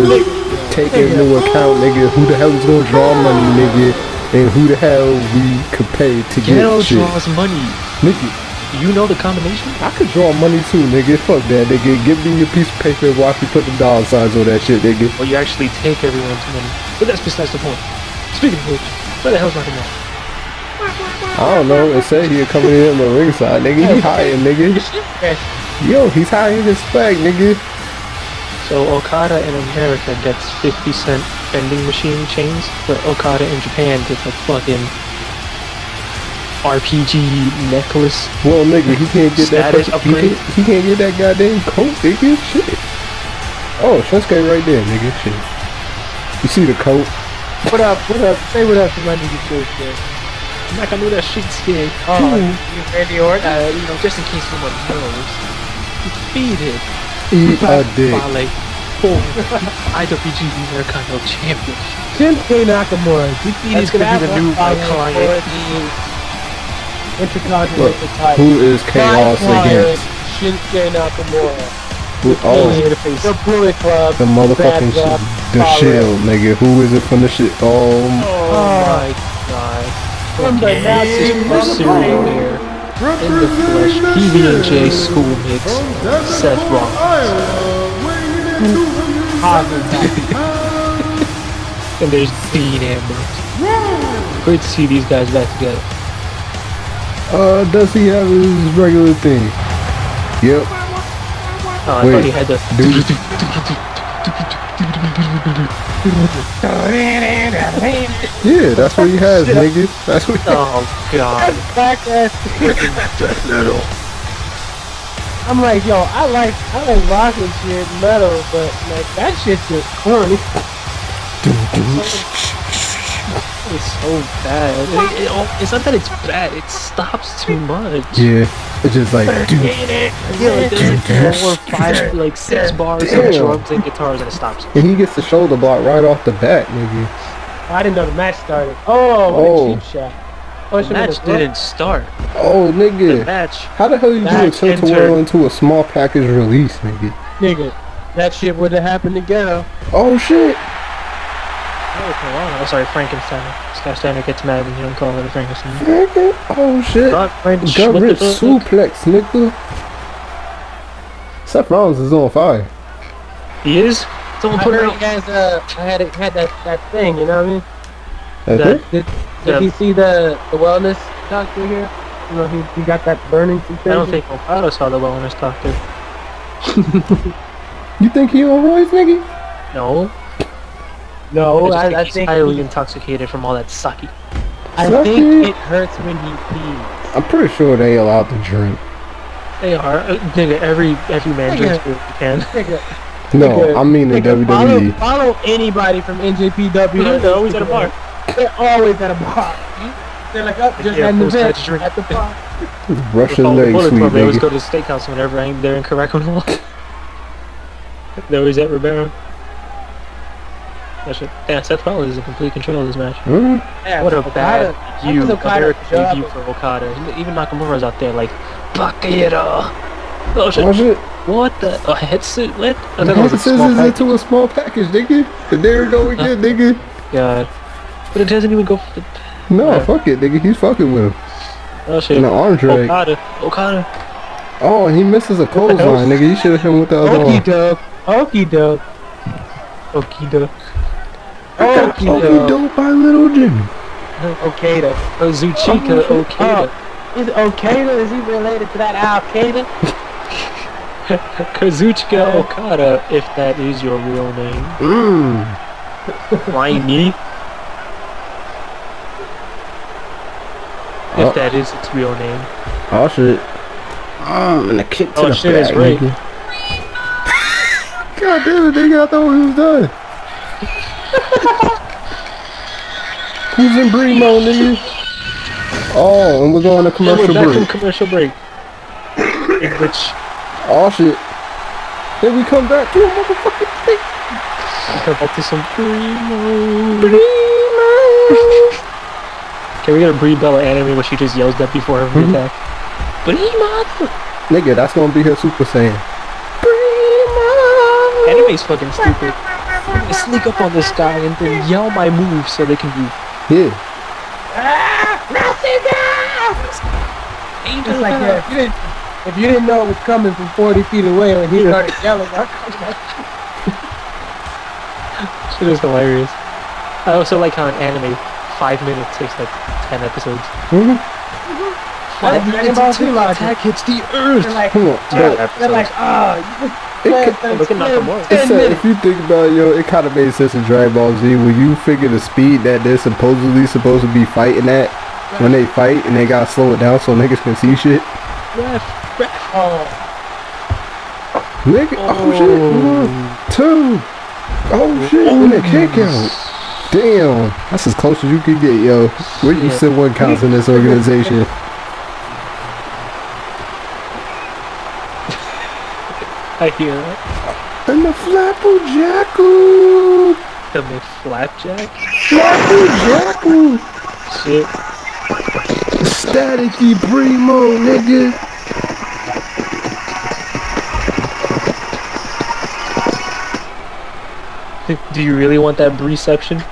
take into account, nigga, who the hell is gonna draw money, nigga, and who the hell we could pay to get Gedo shit. draws money. Nigga, you know the combination? I could draw money too, nigga. Fuck that, nigga. Give me your piece of paper and watch me put the dollar signs on that shit, nigga. Or you actually take everyone's money. But that's besides the point. Speaking of which, where the hell's Malcolm X? I don't know. It said he coming in the ringside, nigga. He hiding, nigga. Yo, he's hiding his swag, nigga. So Okada in America gets 50 cent vending machine chains, but Okada in Japan gets a fucking RPG necklace. Well, nigga, he can't get that. Fucking- He upgrade? can't, he can't get that goddamn coat, nigga. Shit. Oh, Shinsuke right there, nigga. Shit. You see the coat? What up? What up? Say what up to my nigga Church, man. I'm not gonna do that shit skin. Oh, you Randy Orton? Uh, you know, just in case someone knows. Defeated Eat a dick. Fale for IWG Americano Championship. Shinsuke Nakamura. Defeated That's gonna be the new Fabio iconic. for the Intercontinental Look, title. who is chaos My client, against? Shinsuke Nakamura. Who, Oh, here to face. The Bullet Club. the motherfucking Bad sh- the Fale. shield, nigga. Who is it from the shit? Oh, Oh my god. From the This is Nazis. serial here. In the flesh, PB&J School Mix, Seth Rollins. And there's Dean Ambrose. Great to see these guys back together. uh, does he have his regular thing? Yep. Oh, I Wait, thought he had the. dude. Yeah, that's what he has, nigga. That's what. He oh, has. Oh god. Black ass. I'm like, yo, I like, I like rock and shit, metal, but like that shit's just corny. It's so bad. It- it- oh, it's not that it's bad, it stops too much. Yeah, it's just like, dude. Yeah, like there's like four, five, like six bars of drums and guitars and it stops. And he gets the shoulder block right off the bat, nigga. I didn't know the match started. Oh, what Oh. a cheap shot. Oh, The match didn't start. Oh, nigga. The nigga. match. How the hell you do a Back tilt to entered. into a small package release, nigga? Nigga, that shit would have happened to together. Oh shit. Oh, come on. Sorry, Frankenstein. Scott Steiner gets mad when you don't call it a Frankenstein. Nigga. Oh shit. God, French, Gut what the rip fuck? suplex, nigga. Seth Rollins is on fire. He is? Someone I put heard him he out. has uh, I had had that that thing, you know what I mean? That's That- it? Did, Yeah. did he see the the wellness doctor here? You know, he, he got that burning sensation. I don't think Okada saw the wellness doctor. You think he on Royce, nigga? No. No, I, I, I think think he's highly intoxicated from all that sake. I Sucky. think it hurts when he pees. I'm pretty sure they allowed to drink. They are. Uh, nigga, every every man drinks what he can. Nigga, No, nigga, I mean in nigga, follow, WWE. follow anybody from NJPW. You know, he's at a bar. They're always at a bar. They're like up just Yeah, at the post event match drink. at the bar. Russian Oh, leg sweet, Club, they always nigga. go to the steakhouse whenever I'm there in Caracuan. They're always at Ribeiro. That shit. Yeah, Seth Rollins is in complete control of this match. Hmm? Yeah, What a Okada- bad view, think Okada American view for Okada. Even Nakamura's out there like, Bakayera. Oh shit. Oh shit. What the? A headset? What? I thought The it was a small scissors into a small package, nigga. And there we go again, nigga. God. But it doesn't even go for the. No, Yeah. fuck it, nigga. He's fucking with him. Oh shit. In the arm drag. Okada. Okada. Oh, and he misses a clothesline, nigga. You should have hit him with the other Okie one. doke. Okie doke. Okida. Okie Oh, he doke. dope by Little Jimmy. Okada. Ozuchika Oh, Okada. Oh. Is Okada, is he related to that Al Qaeda? Kazuchika Okada, if that is your real name. Mmm. Why me? Oh. If that is its real name. Oh shit. Mmm, and a kick to Oh, the shit, back, it's great. God damn it, nigga. I thought we was done. Who's in Bremo, nigga? Oh, and we're going to commercial we're back from break. commercial break. Which Oh shit. Then we come back to a motherfucking thing. we come back to some Primo. Can we get a Brie Bella anime where she just yells that before every Mhm. attack? Primo! Nigga, that's gonna be her Super Saiyan. Anime's fucking stupid. They sneak up on this guy and then yell my move so they can be do Yeah. It's like that. If you didn't, if you didn't know it was coming from 40 feet away when he started yelling, I was like, Shit is hilarious. I also like how an anime, five minutes takes like ten episodes. Mhm. That's Dragon Ball attack hits the earth. they're like, Come on, Yeah. they're like, ah, you just It played ca- things Look at for Nakamura. 10 It said, minutes. if you think about it, yo, it kind of made sense in Dragon Ball Z when you figure the speed that they're supposedly supposed to be fighting at when they fight and they gotta slow it down so niggas can see shit. Ref, ref. Oh, Nigga, oh, oh, shit, one, two, oh shit, and a kick out. Damn, that's as close as you could get, yo. Where you Shit. sit one counts in this organization? I hear it. And the Flapple Jackal, The McFlapjack. Flapple Jackal, Shit. Staticky Primo, nigga. Do you really want that reception?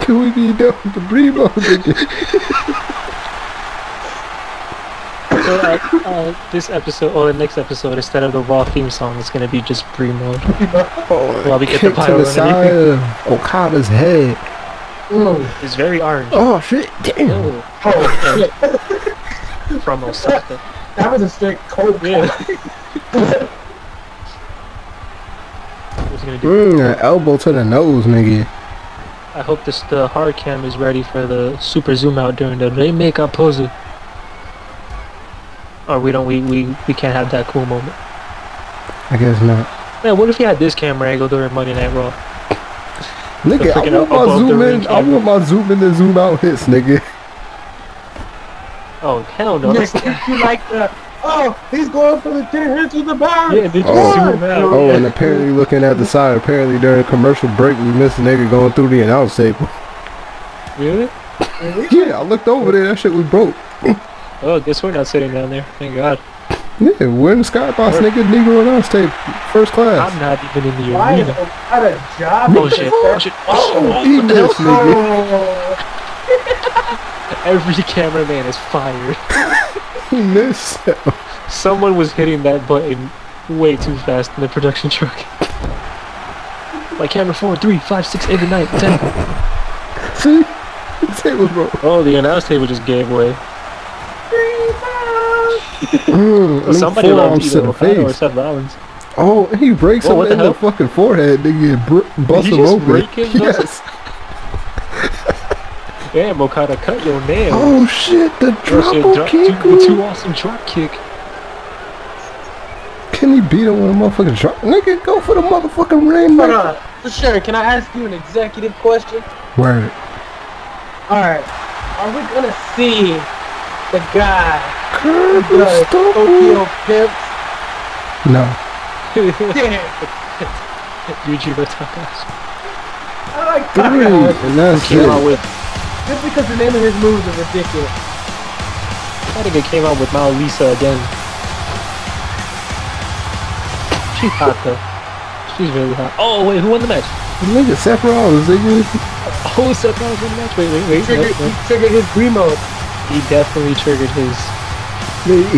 Can we be done with the Primo, nigga? So, uh, uh, this episode, or the next episode, instead of the Raw theme song, it's gonna be just Brie mode. Oh, While we get the kick to pyro the side underneath. of Okada's head. mm. It's very orange. Oh shit, damn. Oh, oh shit. from Osaka. That was a straight cold Yeah. cut. What's gonna do? Mm, an elbow to the nose, nigga. I hope this the hard cam is ready for the super zoom out during the they make a pose. Or we don't we, we we can't have that cool moment. I guess not. Man, what if you had this camera angle during Monday Night Raw? Nigga, I freaking want my zoom ring in. I camera. want my zoom in and zoom out hits, nigga. Oh hell no! You, you like the, oh, he's going for the 10 hits with the bar. yeah, did you Oh. zoom out? Oh, and apparently looking at the side, apparently during commercial break, we missed a nigga going through the announce table. Really? Yeah, I looked over there. That shit was broke. Oh, guess we're not sitting down there. Thank God. Yeah, we're in the skybox, nigga. Negro announce tape, first class. I'm not even in the Why is arena. Okada job? Oh shit! Oh shit! Oh, he missed, nigga. Oh, Every cameraman is fired. He missed. Someone was hitting that button way too fast in the production truck. Like camera four, three, five, six, eight, nine, ten. See, the tape was broke. Oh, the announce table just gave way. Mm, them Somebody forearms loved to either the Okada or face. Seth Rollins. Oh, he breaks Whoa, him the in the fucking forehead, nigga. and Br- bust he him just open. break his nose? yes. Damn, Okada, cut your nails. Oh shit, the drop drop- kick. two, the two awesome drop kick. Can he beat him with a motherfucking drop. Nigga, go for the motherfucking ring, Hold man. on. So Sharon, can I ask you an executive question? Word. Alright. Are we gonna see the guy Curb who does Tokyo Pimps? No. Yeah. YouTuber Takahashi. I like Three. Takahashi. And that's Came out with Just because the name of his moves is ridiculous. I think it came out with Mao Lisa again. She's hot though. She's really hot. Oh wait, who won the match? Nigga, Seth Rollins, nigga. Oh, Seth Rollins won the match. Wait, wait, wait. Triggered, no, he triggered his Green mode. He definitely triggered his.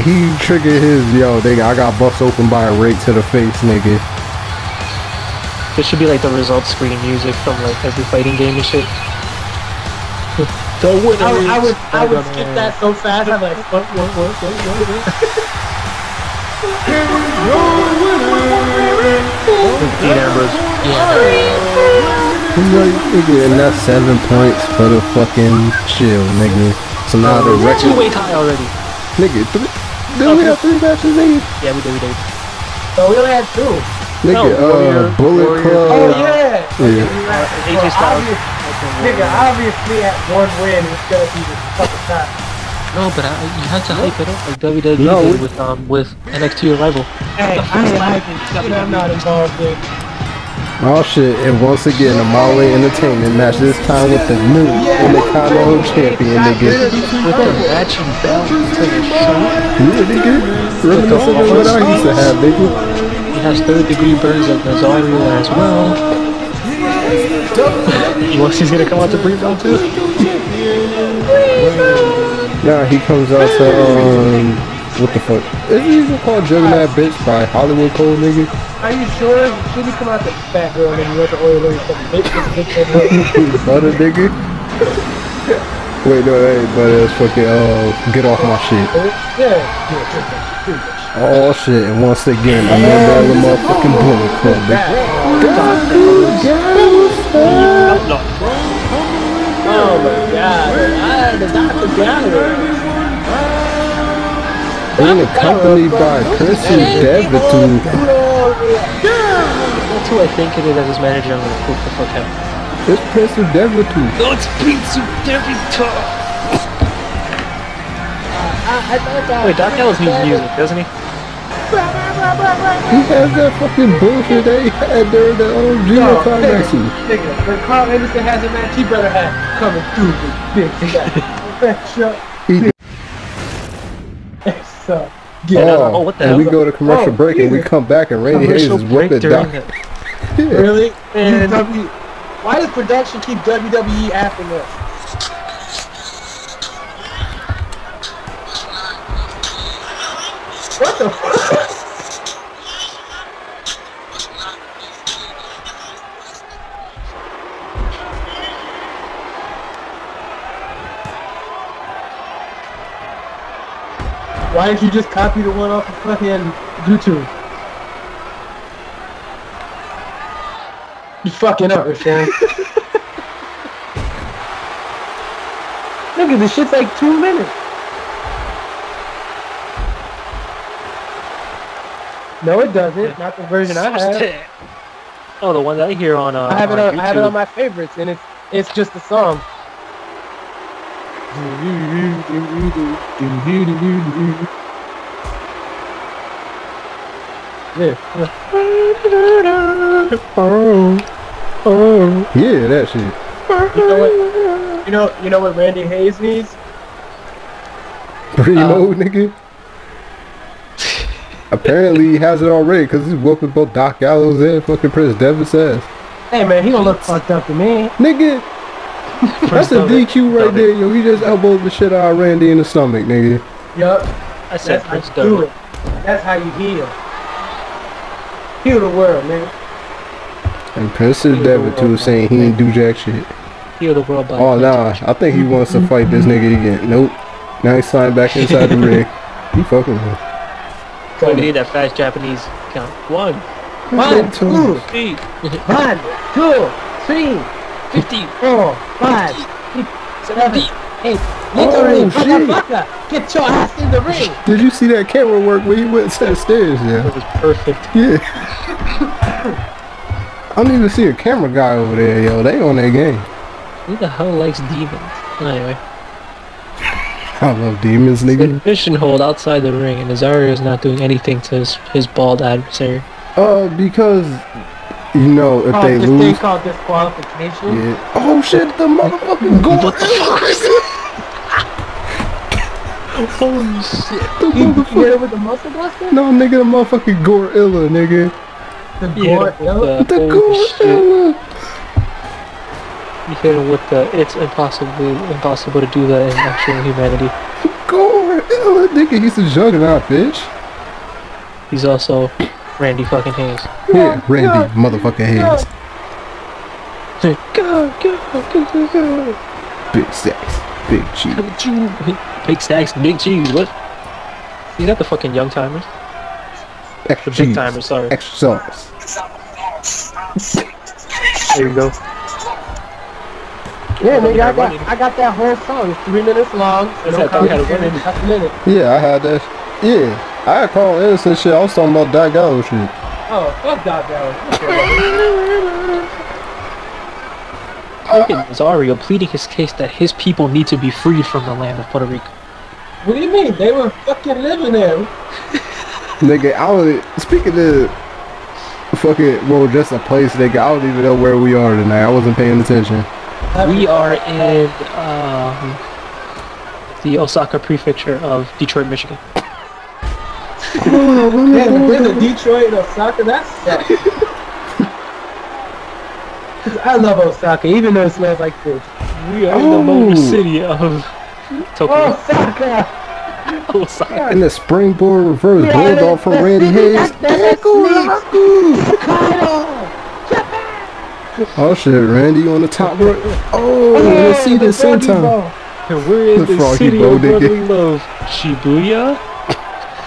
He triggered his, yo, nigga, I got bust open by a rake to the face, nigga. This should be like the results screen music from like every fighting game and shit. the winner I, would- I would I would skip that so fast. I'm like, what, what, what, what, what, what? Dean Ambrose. Yeah. Like, nigga, and that's seven points for the fucking shield, nigga. So now the Two record, way tie already. nigga, three, did we have three matches, nigga? Yeah, we did, we did. So we only had two. Nigga, No, Warrior- uh, Bullet Warrior- Club. Oh Uh, yeah. yeah. You're. AJ Well, Styles. obvious- Nigga, obviously at one win it's gonna be the fucking time. No, but I, you had to hype it up like WWE No, did with um with NXT Arrival. Hey, I ain't like it. Shit, I'm not involved in. Oh shit, and once again, a Molly Entertainment match, this time with the new Intercontinental Champion, nigga. With the matching belt to the shirt. Yeah, nigga. Reminiscent of what I used to have, nigga. He has third degree burns like Nazario as well. he he's gonna come out to down too. Nah, he comes out to, um, what the fuck? Is he even called Juggernaut Bitch by Hollywood Cole, nigga? Are you sure? Should he come out the fat girl and then you went to oil or something? Bitch, bitch, bitch, bitch. Butter, nigga. Wait, no, hey, but it's fucking, uh, get off my shit. Yeah. yeah, yeah. Oh shit, and once again, a member of the motherfucking Bullet Club, nigga. Oh my god. Ah, the Dr. Gallagher. Being accompanied by Chrissy Devitude. That's who I think it is as his manager. I'm gonna poop the fuck out. Oh, it's Prince. Oh, it's Pizza Devito. I, I thought that Wait, Doc Ellis needs music, doesn't he? He has that fucking bullshit they had during the Yo, Junior nigga, Climaxes. nigga, when Karl Anderson has a match, he better have coming through the big guy. Shut He so get oh, out. Oh, what the and hell? we go to commercial Oh, break and we come back and Randy Hayes Commercial is break whipping Doc. the- Yeah. Really? And- mm-hmm. UW why does production keep WWE after this? What the fuck? Why didn't you just copy the one off of fucking YouTube? You fucking up, Rashawn. Nigga, this shit's like two minutes. No, it doesn't. Not the version I have. Oh, the one that I hear on uh, I have it on on. I have it on my favorites, and it's it's just the song. Yeah. Oh, yeah, that shit. You know what? You know. You know what Randy Hayes needs? Primo, Uh, nigga. Apparently he has it already because he's whooping both Doc Gallows and fucking Prince Devitt's ass. Hey man, he don't look fucked up to me. Nigga, that's a Devitt. DQ right there, yo. He just elbowed the shit out of Randy in the stomach, nigga. Yup. I said That's how Prince you do it. That's how you heal. Heal the world, man. And Prince Devitt too saying he ain't do jack shit. Heal the world by Oh nah, I think he wants to fight this nigga again. Nope. Now he's sliding back inside the ring. He fucking with. So we need that fast Japanese count. One, One, two, three, one, two, three, fifty, four, five, six, seven, Hey, get the Oh, ring. shit. Motherfucker, get your ass in the ring. Did you see that camera work when he went to the stairs? Yeah. It was perfect. Yeah. I don't even see a camera guy over there, yo. They on their game. Who the hell likes demons? Anyway, I love demons, nigga. submission hold outside the ring, and Nazario is not doing anything to his, his bald adversary. Uh, because you know if Oh, they this thing lose, called disqualification. yeah. Oh shit, the motherfucking goal. What the fuck was Holy shit. The You, you hit motherfucker. it with the muscle buster? No, nigga, the motherfucking gorilla, nigga. The Yeah, gore, yo. the, The holy gorilla. You hit him with the, it's impossible, impossible to do that in actual humanity. Gorilla, nigga. He's a juggernaut, bitch. He's also Randy fucking Hayes. Yeah, Randy, motherfucking Hayes. Go, go, go, go, go. Big sex, big cheese. Big stacks, big cheese, what? He's not the fucking young timers. Extra The big timers, sorry. Extra sauce. There you go. Yeah, nigga, I got, I got that whole song. It's three minutes long. Is No that thing had a commentary, running? That's a minute. Yeah, I had that. Yeah, I had Carl Innocent shit. I was talking about that Gallo shit. Oh, fuck that guy. Look at Nazario pleading his case that his people need to be freed from the land of Puerto Rico. What do you mean? They were fucking living there. Nigga, I was speaking of fucking well, just a place, nigga. I don't even know where we are tonight. I wasn't paying attention. We are in um, the Osaka prefecture of Detroit, Michigan. Damn, there's a Detroit and Osaka. That's sick. I love Osaka, even though it smells like fish. We are in the Oh. motor city of Tokyo. Osaka! Osaka. And the springboard reverse Yeah, bulldog from that's- Randy that's- Hayes. that's- that's Oh shit, Randy on the top right. Oh, let's see the this same doggy time. And we're in The the, froggy city bow of brotherly love. Shibuya?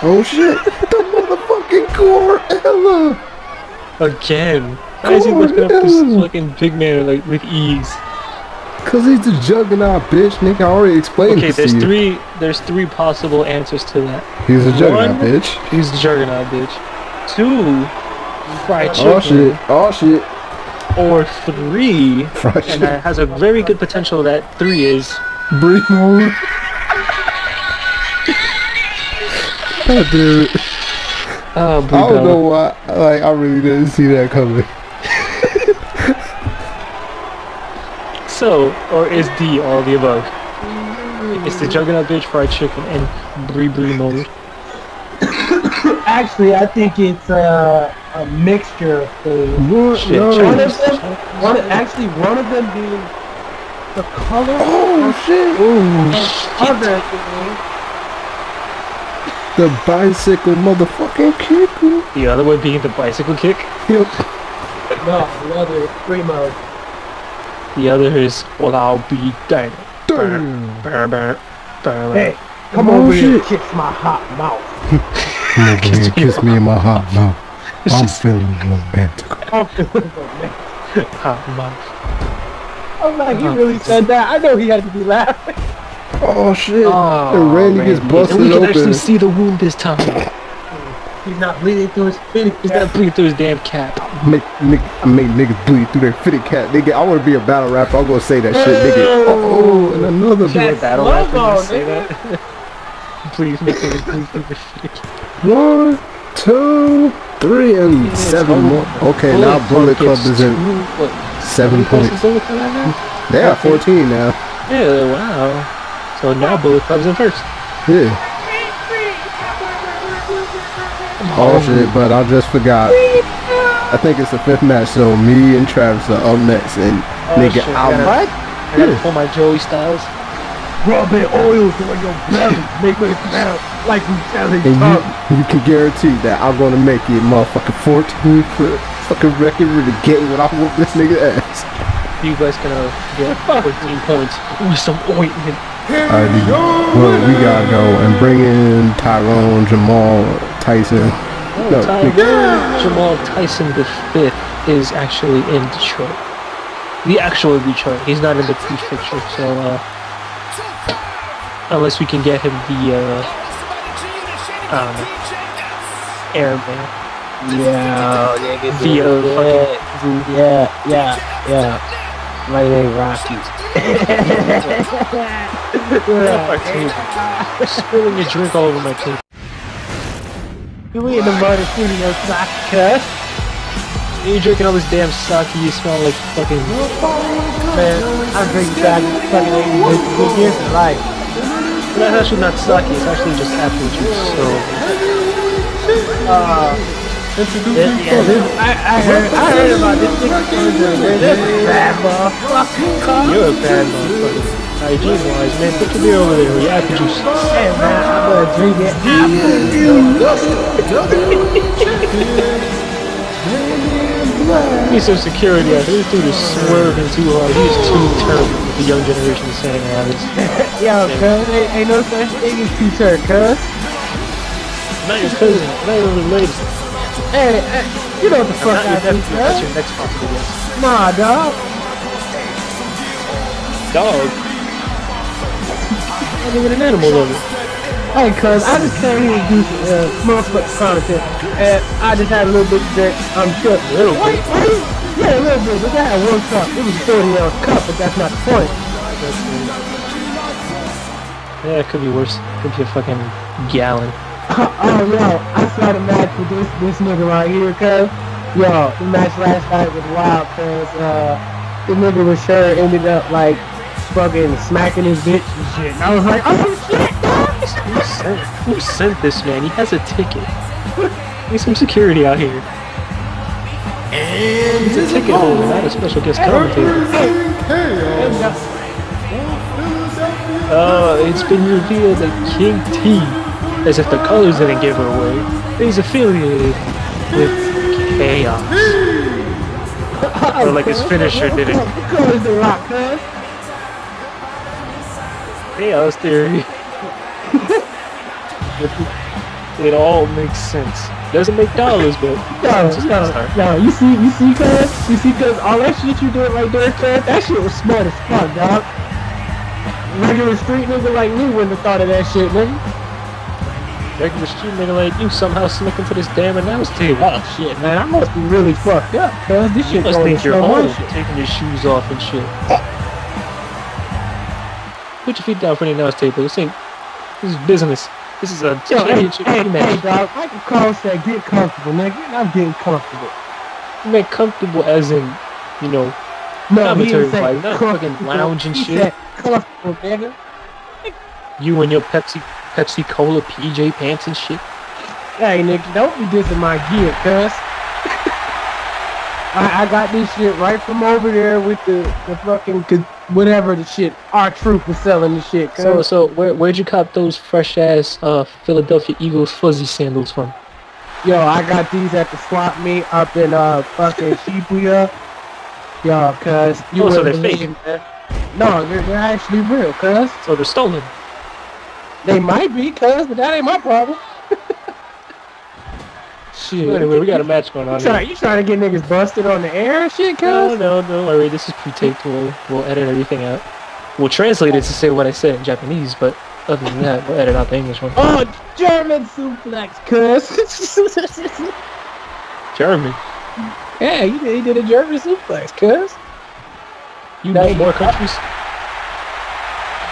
Oh shit, the motherfucking gorilla. Again. Why is he lifting up this fucking big man like with ease? Cause he's the juggernaut, bitch. Nigga, I already explained Okay, this there's to you. three there's three possible answers to that. He's a juggernaut, One. bitch. He's the juggernaut bitch. Two fried oh, chicken. Oh shit, oh shit. Or three Fried and shit. that has a very good potential that three is Breathe Oh, dude. Blue I don't know why. Like, I really didn't see that coming. So, or is D all of the above? It's the juggernaut bitch, fried chicken, and brie brie mode. Actually, I think it's uh, a mixture of things. What? Shit, No. One of them, one, actually, one of them being the color Oh shit. Ooh, of other thing. The bicycle motherfucking kick. The other one being the bicycle kick. Yep. No, the other is primo. The other is, well, I'll be dang. Damn. Burr, burr, burr. Hey, come Oh, over here and kiss my hot mouth. Come over here kiss me in my hot mouth. I'm feeling romantic. I'm feeling so mad. Hot mouth. I'm like, he really said that. I know he had to be laughing. Oh shit. Oh, and Randy gets And busted we can actually see the wound this time. He's not bleeding through his fitting. He's not bleeding through his damn cap. Make, nigga, I make niggas bleed through their fitted cap. Nigga, I want to be a battle rapper. I'm gonna say that shit, nigga. Oh, oh, and another That's bit. Battle slow rapper, mo, just say nigga. that. Please make me bleed through the cap. One, two, three, and seven more. Okay, now Bullet Club is in What? seven Bullet points. Bullet Club right? They got 14 now. Yeah, wow. So now Bullet Club's in first. Yeah. Oh shit, but I just forgot. I think it's the fifth match, so me and Travis are up next, and oh, nigga, shit, I'm yeah. What? I gotta pull my Joey Styles. Rubbing oils on your belly. Make it smell like you selling and you, you can guarantee that I'm gonna make it motherfucking 14 foot fucking record with the game when I whoop this nigga ass. You guys gonna get 14 points with some ointment. Alright, well, we gotta go and bring in Tyrone, Jamal, Tyson. Oh, No, Ty- nigga. Jamal Tyson the fifth is actually in Detroit. The actual Detroit. He's not in the prefecture, so uh Unless we can get him the uh, I don't know, airman Yeah, nigga. via yeah, fucking roof. yeah, yeah, yeah. My name Rocky. Table. Spilling your drink all over my table. You in the mud and shooting your sock, cuss. You drinking all this damn sake, you smell like fucking Man, I'm drinking sake fucking 80 years of life. But that's actually not sake, it's actually just apple juice, so Uh, yeah, yeah, this, I, I heard, I heard about this man. This is bad motherfucker. you're a bad motherfucker. Hygiene wise, man, put your beer over there with your apple juice. Hey man, I'm gonna drink it. Need some security out here. This dude is swerving too hard. He's too turned with the young generation saying around this. Yo, cuz, ain't, ain't no such thing as two-turn, cuz. Not your cousin, not even related. Hey, hey, you know what the I'm fuck not I your do, nephew, that's your next possible guess. Nah, dog. Dog. Even an animal lover. Hey, cuz, I just came here to do some uh, motherfucking content, and I just had a little bit of drink. I'm sure. Little bit? Yeah, a little bit, but I had one cup. It was a 40 ounce cup, but that's not the point. Yeah, it could be worse. Could be a fucking gallon. oh, yo, I saw the match with this this nigga right here, cuz. Yo, the match last night was wild, cuz, uh, the nigga with sure ended up, like, fucking smacking his bitch and shit. And I was like, oh, shit, dog! Who sent, who sent this man? He has a ticket. Need some security out here. He's a ticket holder, not a special guest commentator. Uh, it's been revealed that King T, as if the colors didn't give her away, is affiliated with Chaos. Or like his finisher didn't. Cuz the rock, cuz. Chaos theory. it all makes sense. Doesn't make dollars, but Yo, it's a yo, start. yo, you see, you see, cuz? You see, cuz all that shit you doing right there, cuz? That shit was smart as fuck, dog. Regular street nigga like me wouldn't have thought of that shit, nigga. Regular street nigga like you somehow snuck into this damn announce table. Oh shit, man, I must be really fucked up, cuz this You shit must going think you're slow old, taking your shoes off and shit. Put your feet down for the announce table. This ain't. This is business. This is a Yo, hey, championship hey, hey, match. dog, Michael Cole said get comfortable, nigga. I'm getting comfortable. You make comfortable as in, you know, No, Commentary he didn't say wise, not fucking lounge and shit. Comfortable, nigga. you and your Pepsi Pepsi Cola PJ pants and shit. Hey, nigga, don't be dissing my gear, cuz. I, I got this shit right from over there with the, the fucking, whatever the shit, our troop was selling the shit, cuz. So so where where'd you cop those fresh ass uh Philadelphia Eagles fuzzy sandals from? Yo, I got these at the swap meet up in, uh, fucking Shibuya. Yo, cuz. You Oh, so they're believe it. No, they're, they're actually real, cuz. So they're stolen. They might be, cuz, but that ain't my problem. Shit. Anyway, we got a match going on. You, try, here. you trying to get niggas busted on the air and shit, cuz? No, no, don't worry. This is pre-taped. We'll we'll edit everything out. We'll translate it to say what I said in Japanese, but other than that, we'll edit out the English one. Oh, German suplex, cuz. German. yeah, he did, he did a German suplex, cuz. You know more countries?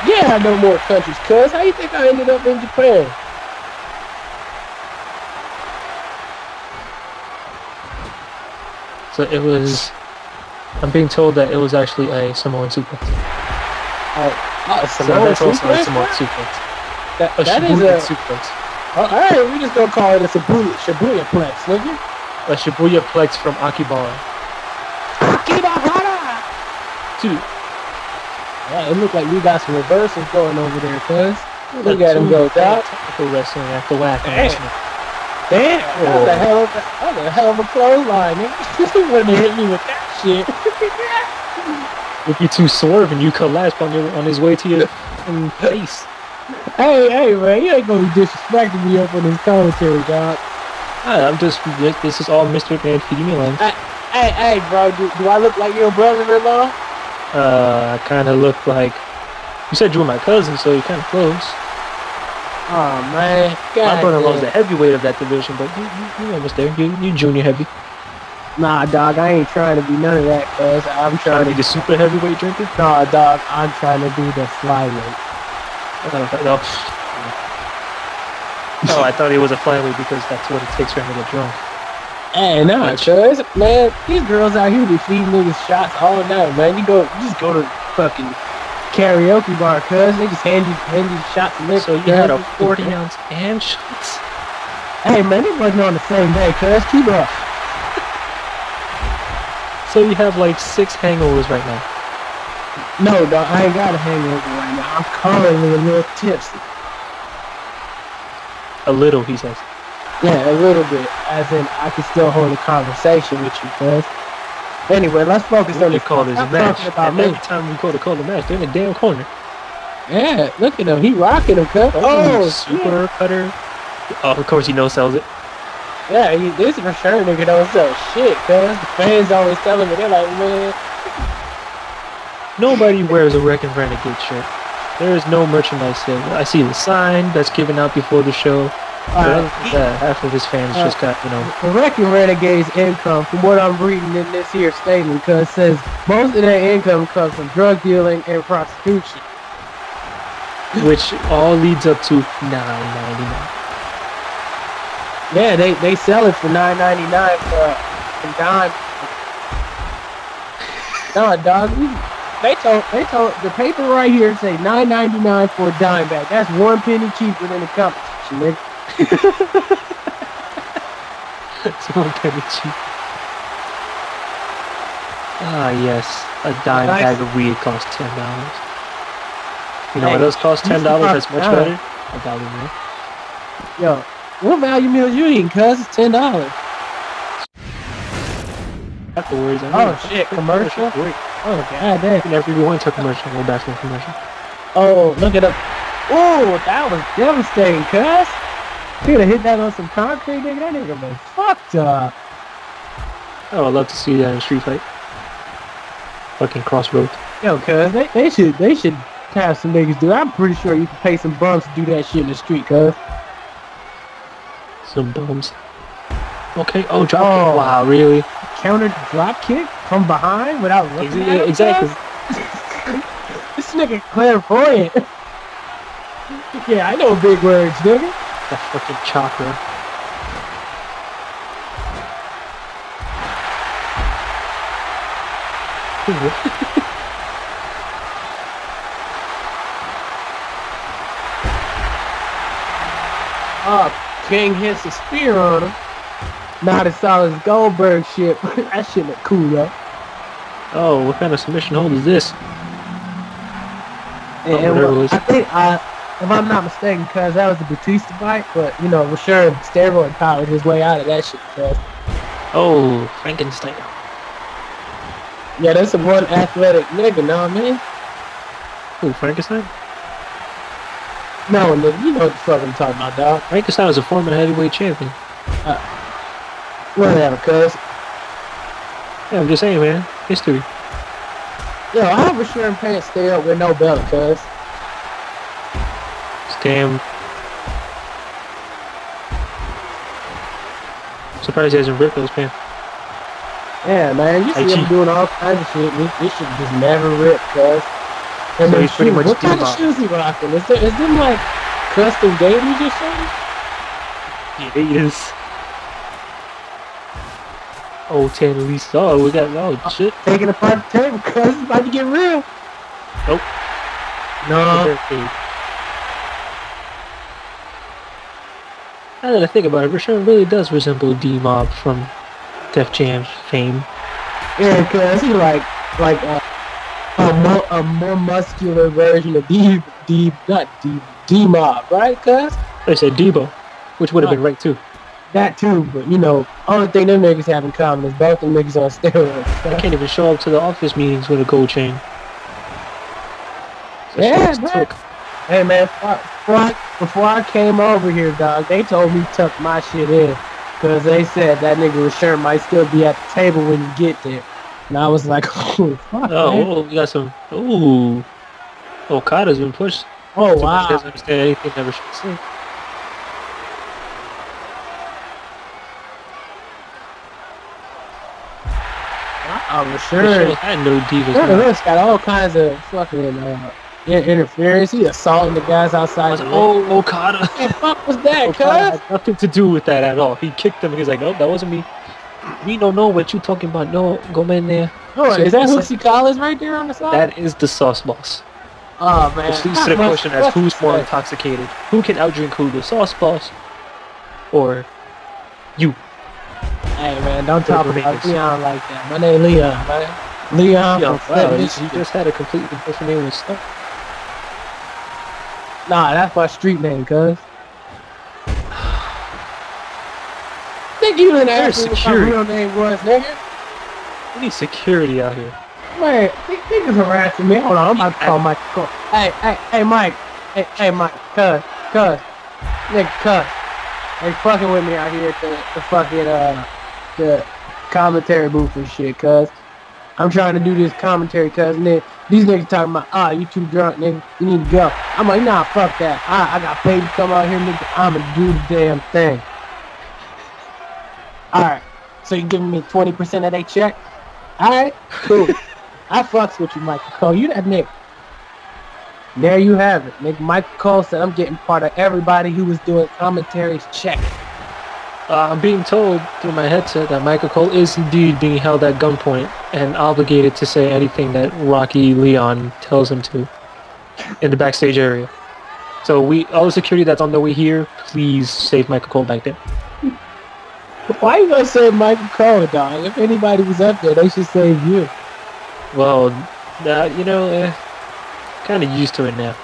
Yeah, I know more countries, cuz. How you think I ended up in Japan? So it was. I'm being told that it was actually a Samoan suplex. Oh, So that's also a Samoan suplex. That, A that is Shibuya a. suplex. Oh, Alright, we just gonna call it a Shibuya, Shibuya plex, nigga. A Shibuya plex from Akibara. Akibahara! Two. Yeah, it looked like we got some reversals going over there, cuz. Look at him go, two- dog. Technical wrestling after whack. Damn. Damn, that was a hell of a, that was a hell of a clothesline. You wouldn't hit me with that shit. If you two swerve and you collapse on your on his way to your face. hey, hey, man, you ain't gonna be disrespecting me up on this commentary, dog. I'm just this is all Mr. Man feeding me lines. Hey, hey, bro, do, do I look like your brother-in-law? Uh, I kind of look like You said you were my cousin, so you're kind of close. Oh man, God my brother was the heavyweight of that division, but you, you, you almost there. You, you junior heavy. Nah, dog, I ain't trying to be none of that, cuz I'm Trying trying to be the super heavyweight drinker. Nah, dog, I'm trying to be the flyweight. Oh, oh, I thought he was a flyweight because that's what it takes for him to get drunk. Hey, nah, cuz, man, these girls out here be feeding niggas shots all night, man. You go, you just go to fucking karaoke bar, cuz they just hand you, hand you shots liquor. So you had a 40 ounce and shots. Hey, man, they wasn't on the same day, cuz. Keep up. So you have like six hangovers right now. No, dog, I ain't got a hangover right now. I'm currently a little tipsy. A little, he says. Yeah, a little bit. As in, I can still hold a conversation with you, cuz. Anyway, let's focus What on they the call this Stop match. about And every time we go to call the match, they're in the damn corner. Yeah, look at him. He rocking him, Cut. Oh, oh shit. super cutter. Oh, of course he no sells it. Yeah, he, this for sure nigga don't sell shit, cuz. The fans always telling me, they're like, man, Nobody wears a Wreckin' Renegade shirt. There is no merchandise sale. I see the sign that's given out before the show. But other alright. than that, half of his fans just got, you know, The Wreckin' Renegade's income, from what I'm reading in this here statement, cuz says most of their income comes from drug dealing and prostitution. which all leads up to nine ninety nine. Yeah, they, they sell it for nine ninety nine for a dime. No, dog, we, they told they told the paper right here say nine ninety nine for a dime bag. That's one penny cheaper than the competition, nigga. It's one penny cheap. Ah yes, a dime Nice. bag of weed costs ten dollars. You know Hey, what else costs ten dollars? That's much better. A dollar more. Yo, what value meals you eating, cuz? It's ten dollars. Afterwards, I Oh, shit, commercial? Oh god damn. whenever you want to commercial, go back to a commercial. Oh, look at up. Oh, that was devastating, cuz. Could have hit that on some concrete, nigga. That nigga been fucked up. Oh, I'd love to see that in a street fight. Fucking crossroads. Yo, cuz, they, they should they should have some niggas do. I'm pretty sure you can pay some bums to do that shit in the street, cuz. Some bums. Okay. Oh, drop. Oh. kick. Wow, really? Counter drop kick from behind without looking Exa- at him, exactly. this nigga clairvoyant. yeah, I know big words, nigga. That fucking chakra. Oh, King hits a spear on him. Not as solid as Goldberg shit, but that shit look cool though. Oh, what kind of submission hold is this? And, Oh, and what- was. I think I, if I'm not mistaken, cause that was the Batista fight, but you know, sure steroid powered his way out of that shit. Cause Oh, Frankenstein. yeah, that's a one athletic nigga, know what I mean? Oh, Frankenstein? No, nigga, you know what the fuck I'm talking about, dog. Frankenstein was a former heavyweight champion. Uh, whatever, cuz. Yeah, I'm just saying, man. History. Yo, how would Sharon Pants stay up with no belt, cuz? Damn. Surprised he hasn't ripped those pants. Yeah, man, you see him doing all kinds of shit. This, this shit just never ripped, cuz. And So he's pretty shoes, much what kind of shoes he rocking? Is, there, is them like custom gators or something? Yeah, he is. Oh, Tanner Lisa. Oh, we got. Oh, uh, shit. Taking apart the table, cuz it's about to get real. Nope. No. Now that I think about it, Rashawn really does resemble D-Mob from Def Jam's fame. Yeah, cuz he like like uh, a more a more muscular version of D D not D D Mob, right, cuz? They said Debo, which would have been right too. That too, but you know, only thing them niggas have in common is both them niggas on steroids. I can't even show up to the office meetings with a gold chain. So Yeah, Hey man, before before I, before I came over here, dog, they told me tuck my shit in. Cause they said that nigga Rashawn might still be at the table when you get there. And I was like, oh, fuck, Oh, man. oh, you got some. Ooh. Okada's been pushed. Oh So wow. doesn't understand anything. Never should say. I'm Sure. sure. had no divas. Sure, got all kinds of fucking uh, interference. He assaulting the guys outside. ring. Oh, Okada. What the fuck was that, Okada cuz? nothing to do with that at all. He kicked him and he's like, nope, that wasn't me. We don't know what you talking about. No, go in there. Oh, So is that Hoosie Collins right there on the side? That is the sauce boss. oh man. Which leads to the question as who's more intoxicated? Who can outdrink who? The sauce boss or you? Hey man, don't talk about. Leon like that. My name Leon, man. Leon from wow, he, he just had a completely different name and stuff. Nah, that's my street name, cuz. Think you didn't ask me what my real name was, nigga? We need security out here. Man, niggas harassing me. Hold on, I'm about to call Mike. Call. Hey, hey, hey, Mike. Hey, hey, Mike. Cuz, cuz. Nigga, cuz. They fucking with me out here at the, the fucking, uh, the commentary booth and shit, cuz. I'm trying to do this commentary, cuz, nigga. These niggas talking about, ah, you too drunk, nigga. You need to go. I'm like, nah, fuck that. I, I got paid to come out here, nigga. I'ma do the damn thing. Alright. So you giving me 20% of that check? Alright, cool. I fucks with you, Michael Cole. You that nigga. There you have it. Nigga, Michael Cole said I'm getting part of everybody who was doing commentaries check. Uh, I'm being told through my headset that Michael Cole is indeed being held at gunpoint and obligated to say anything that Rocky Leon tells him to in the backstage area. So we, all the security that's on the way here, please save Michael Cole back there. Why you gonna say Michael Cole, dog? If anybody was up there, they should save you. Well, uh, you know, uh, kind of used to it now.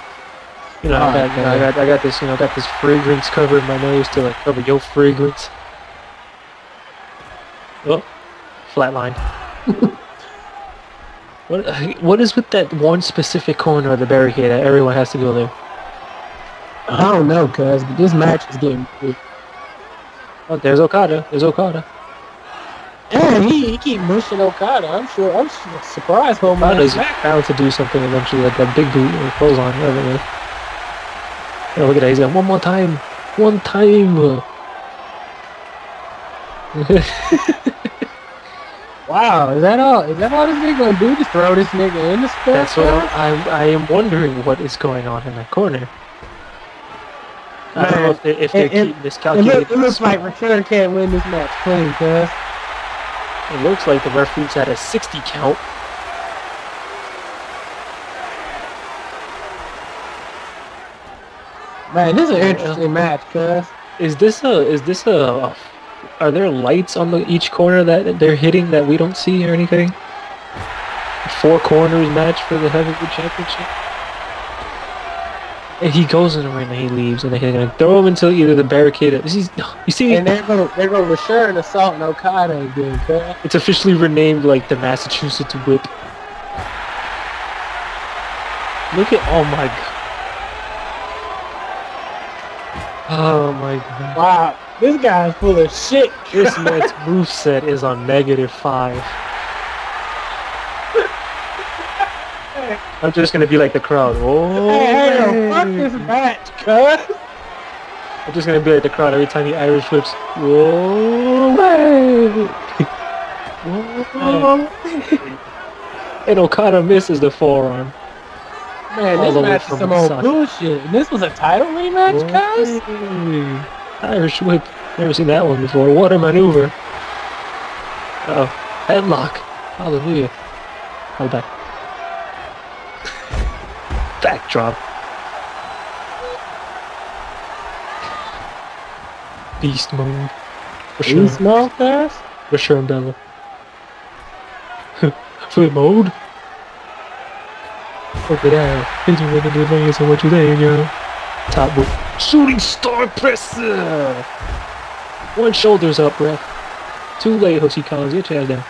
You know, I ah, got, you know, I got, I got this, you know, got this fragrance covering my nose to like cover your fragrance. Oh, flatline. what, what is with that one specific corner of the barricade that everyone has to go there? I don't know, cuz, but this match is getting good. Oh, there's Okada. There's Okada. And he, he keep mushing Okada. I'm sure. I'm surprised. Okada's bound to do something eventually, like that big boot or clothesline, whatever it is. Oh, look at that. He's got one more time. One time. Wow, is that all? Is that all this nigga gonna do? Just throw this nigga in the spot? That's what I'm, I'm, wondering what is going on in that corner. I don't know if, they, if they're It- it- keep It, look, it looks like Return can't win this match clean, cuz. It looks like the referee's at a 60 count. Man, this is an interesting match, cuz. Is this a? Is this a? Are there lights on the each corner that they're hitting that we don't see or anything? Four corners match for the heavyweight championship. And he goes in the ring and he leaves, and they're gonna throw him into either the barricade. This is, you see, And they're gonna they're gonna return assault and Okada again, cuz. it's officially renamed like the Massachusetts Whip. Look at, oh my god. Oh my god. Wow, this guy is full of shit. This man's moveset is on negative five. I'm just gonna be like the crowd. Oh, Hey, hey, oh fuck this match, cuz. I'm just gonna be like the crowd every time he Irish flips. Oh Whoa. Oh Whoa. and Okada misses the forearm. Man, All this match is some old bullshit. And this was a title rematch. Whoa. Irish whip. Never seen that one before. What a maneuver. Oh, headlock. Hallelujah. Hold back. Backdrop. Beast mode. For sure. smell, cuz? For sure, Bella. Flip mode. At that. Did you win the Vegas and what you think, yo? Top boot. Shooting star presser! One shoulder's up, ref. Too late, Hoshi Collins. Get your ass down.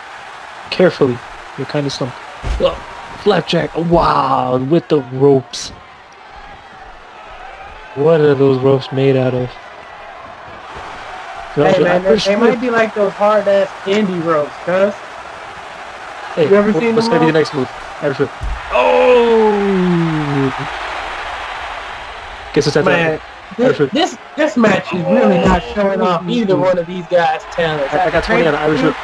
Carefully. You're kind of slumped. Oh, flapjack. Wow, with the ropes. What are those ropes made out of? Hey man, they, they might be like those hard ass indie ropes, cuz. Hey, You ever what- seen what's them gonna be the next move? Oh! Guess it's at Man, this, this this match is really not showing off either one of these guys' talents. I, I got 20 on Irish whip.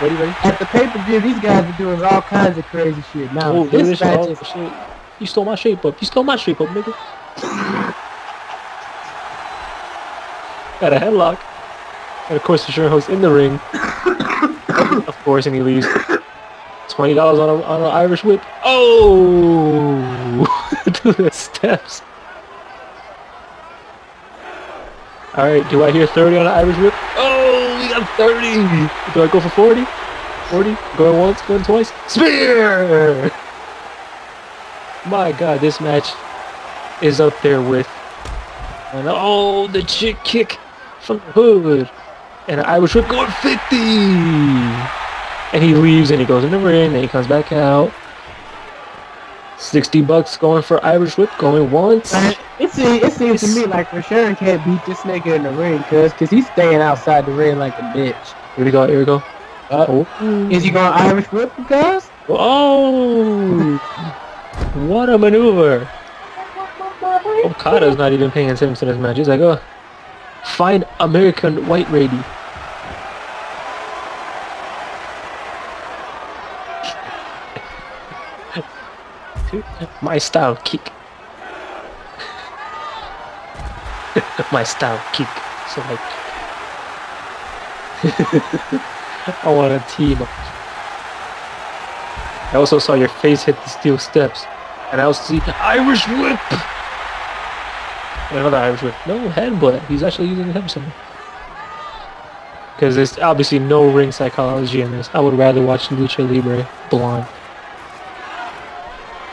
Ready, ready? At the pay per view, these guys are doing all kinds of crazy shit. Now, Oh, this match is shit. You stole my shape up. You stole my shape up, nigga. Got a headlock. And of course, the Sure host in the ring. of course, and he leaves. Twenty dollars on on an Irish whip. Oh, to the steps. All right, do I hear thirty on an Irish whip? Oh, we got thirty. Do I go for forty? Forty? Going once, going twice. Spear. My God, this match is up there with. And oh, the chick kick from the hood, and an Irish whip going fifty. And he leaves and he goes in the ring and he comes back out. 60 bucks going for Irish Whip, going once. It seems, it seems to me like Rashawn can't beat this nigga in the ring, cuz, cause he's staying outside the ring like a bitch. Here we go, here we go. Uh oh. Is he going Irish whip, cuz? Oh! What a maneuver! Okada's not even paying attention to this match. He's like, oh, find American White Lady. My style kick. My style kick. So like, I want a team. I also saw your face hit the steel steps. And I also see Irish whip! Another Irish whip. No headbutt. He's actually using head somewhere. Because there's obviously no ring psychology in this. I would rather watch Lucha Libre blonde.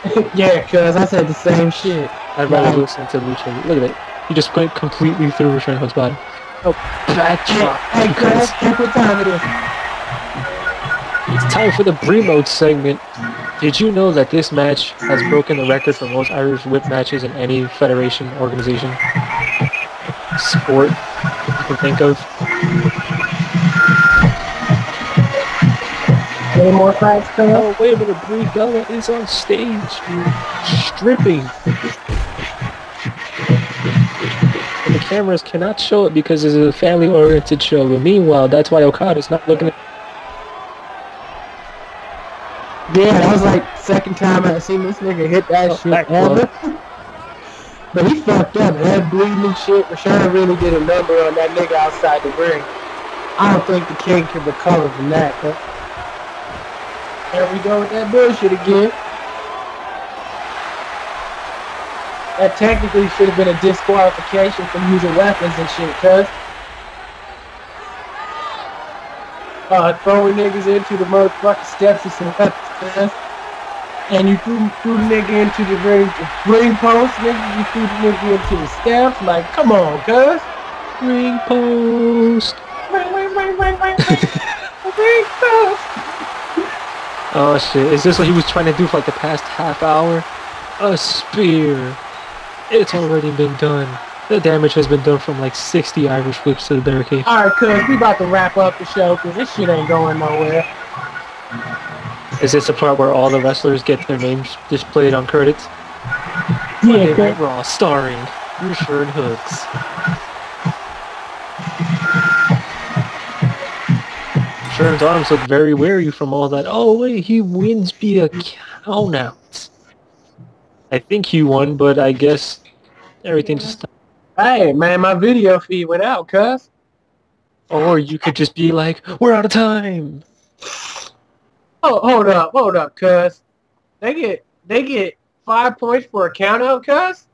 yeah, cuz I said the same shit. I'd rather Right. listen to Lucha Look at it. He just went completely through Return Hood's body. Oh, back Hey, drop. hey cuz, check what time it is. It's time for the Brie Mode segment. Did you know that this match has broken the record for most Irish whip matches in any federation, organization, sport you can think of? Any more fights, cuz? Oh, wait a minute, Brie Bella is on stage, stripping. And the cameras cannot show it because this is a family-oriented show. But meanwhile, that's why Okada's not looking at. Yeah, that was like second time I seen this nigga hit that Oh, shit ever. but he fucked up, head bleeding and shit. Rashawn really did a number on that nigga outside the ring. I don't think the king can recover from that. Huh? There we go with that bullshit again. That technically should have been a disqualification from using weapons and shit, cuz. Uh, throwing niggas into the motherfucking steps is some weapons, cuz. And you threw, threw the nigga into the ring, ring post, nigga. You threw the nigga into the steps. Like, come on, cuz. Ring post. Ring post. Oh shit, is this what he was trying to do for like the past half hour? A spear. It's already been done. The damage has been done from like 60 Irish whips to the barricade. Alright, cuz, we about to wrap up the show, cuz this shit ain't going nowhere. Is this the part where all the wrestlers get their names displayed on credits? Yeah, Monday. Night Raw starring Rusher Hooks. Sherman's arms look very weary from all that. Oh wait, he wins via count out. I think he won, but I guess everything just Hey, man, my video feed went out, cuz. Or you could just be like, we're out of time. Oh, hold up, hold up, cuz. They get, they get five points for a count out, cuz?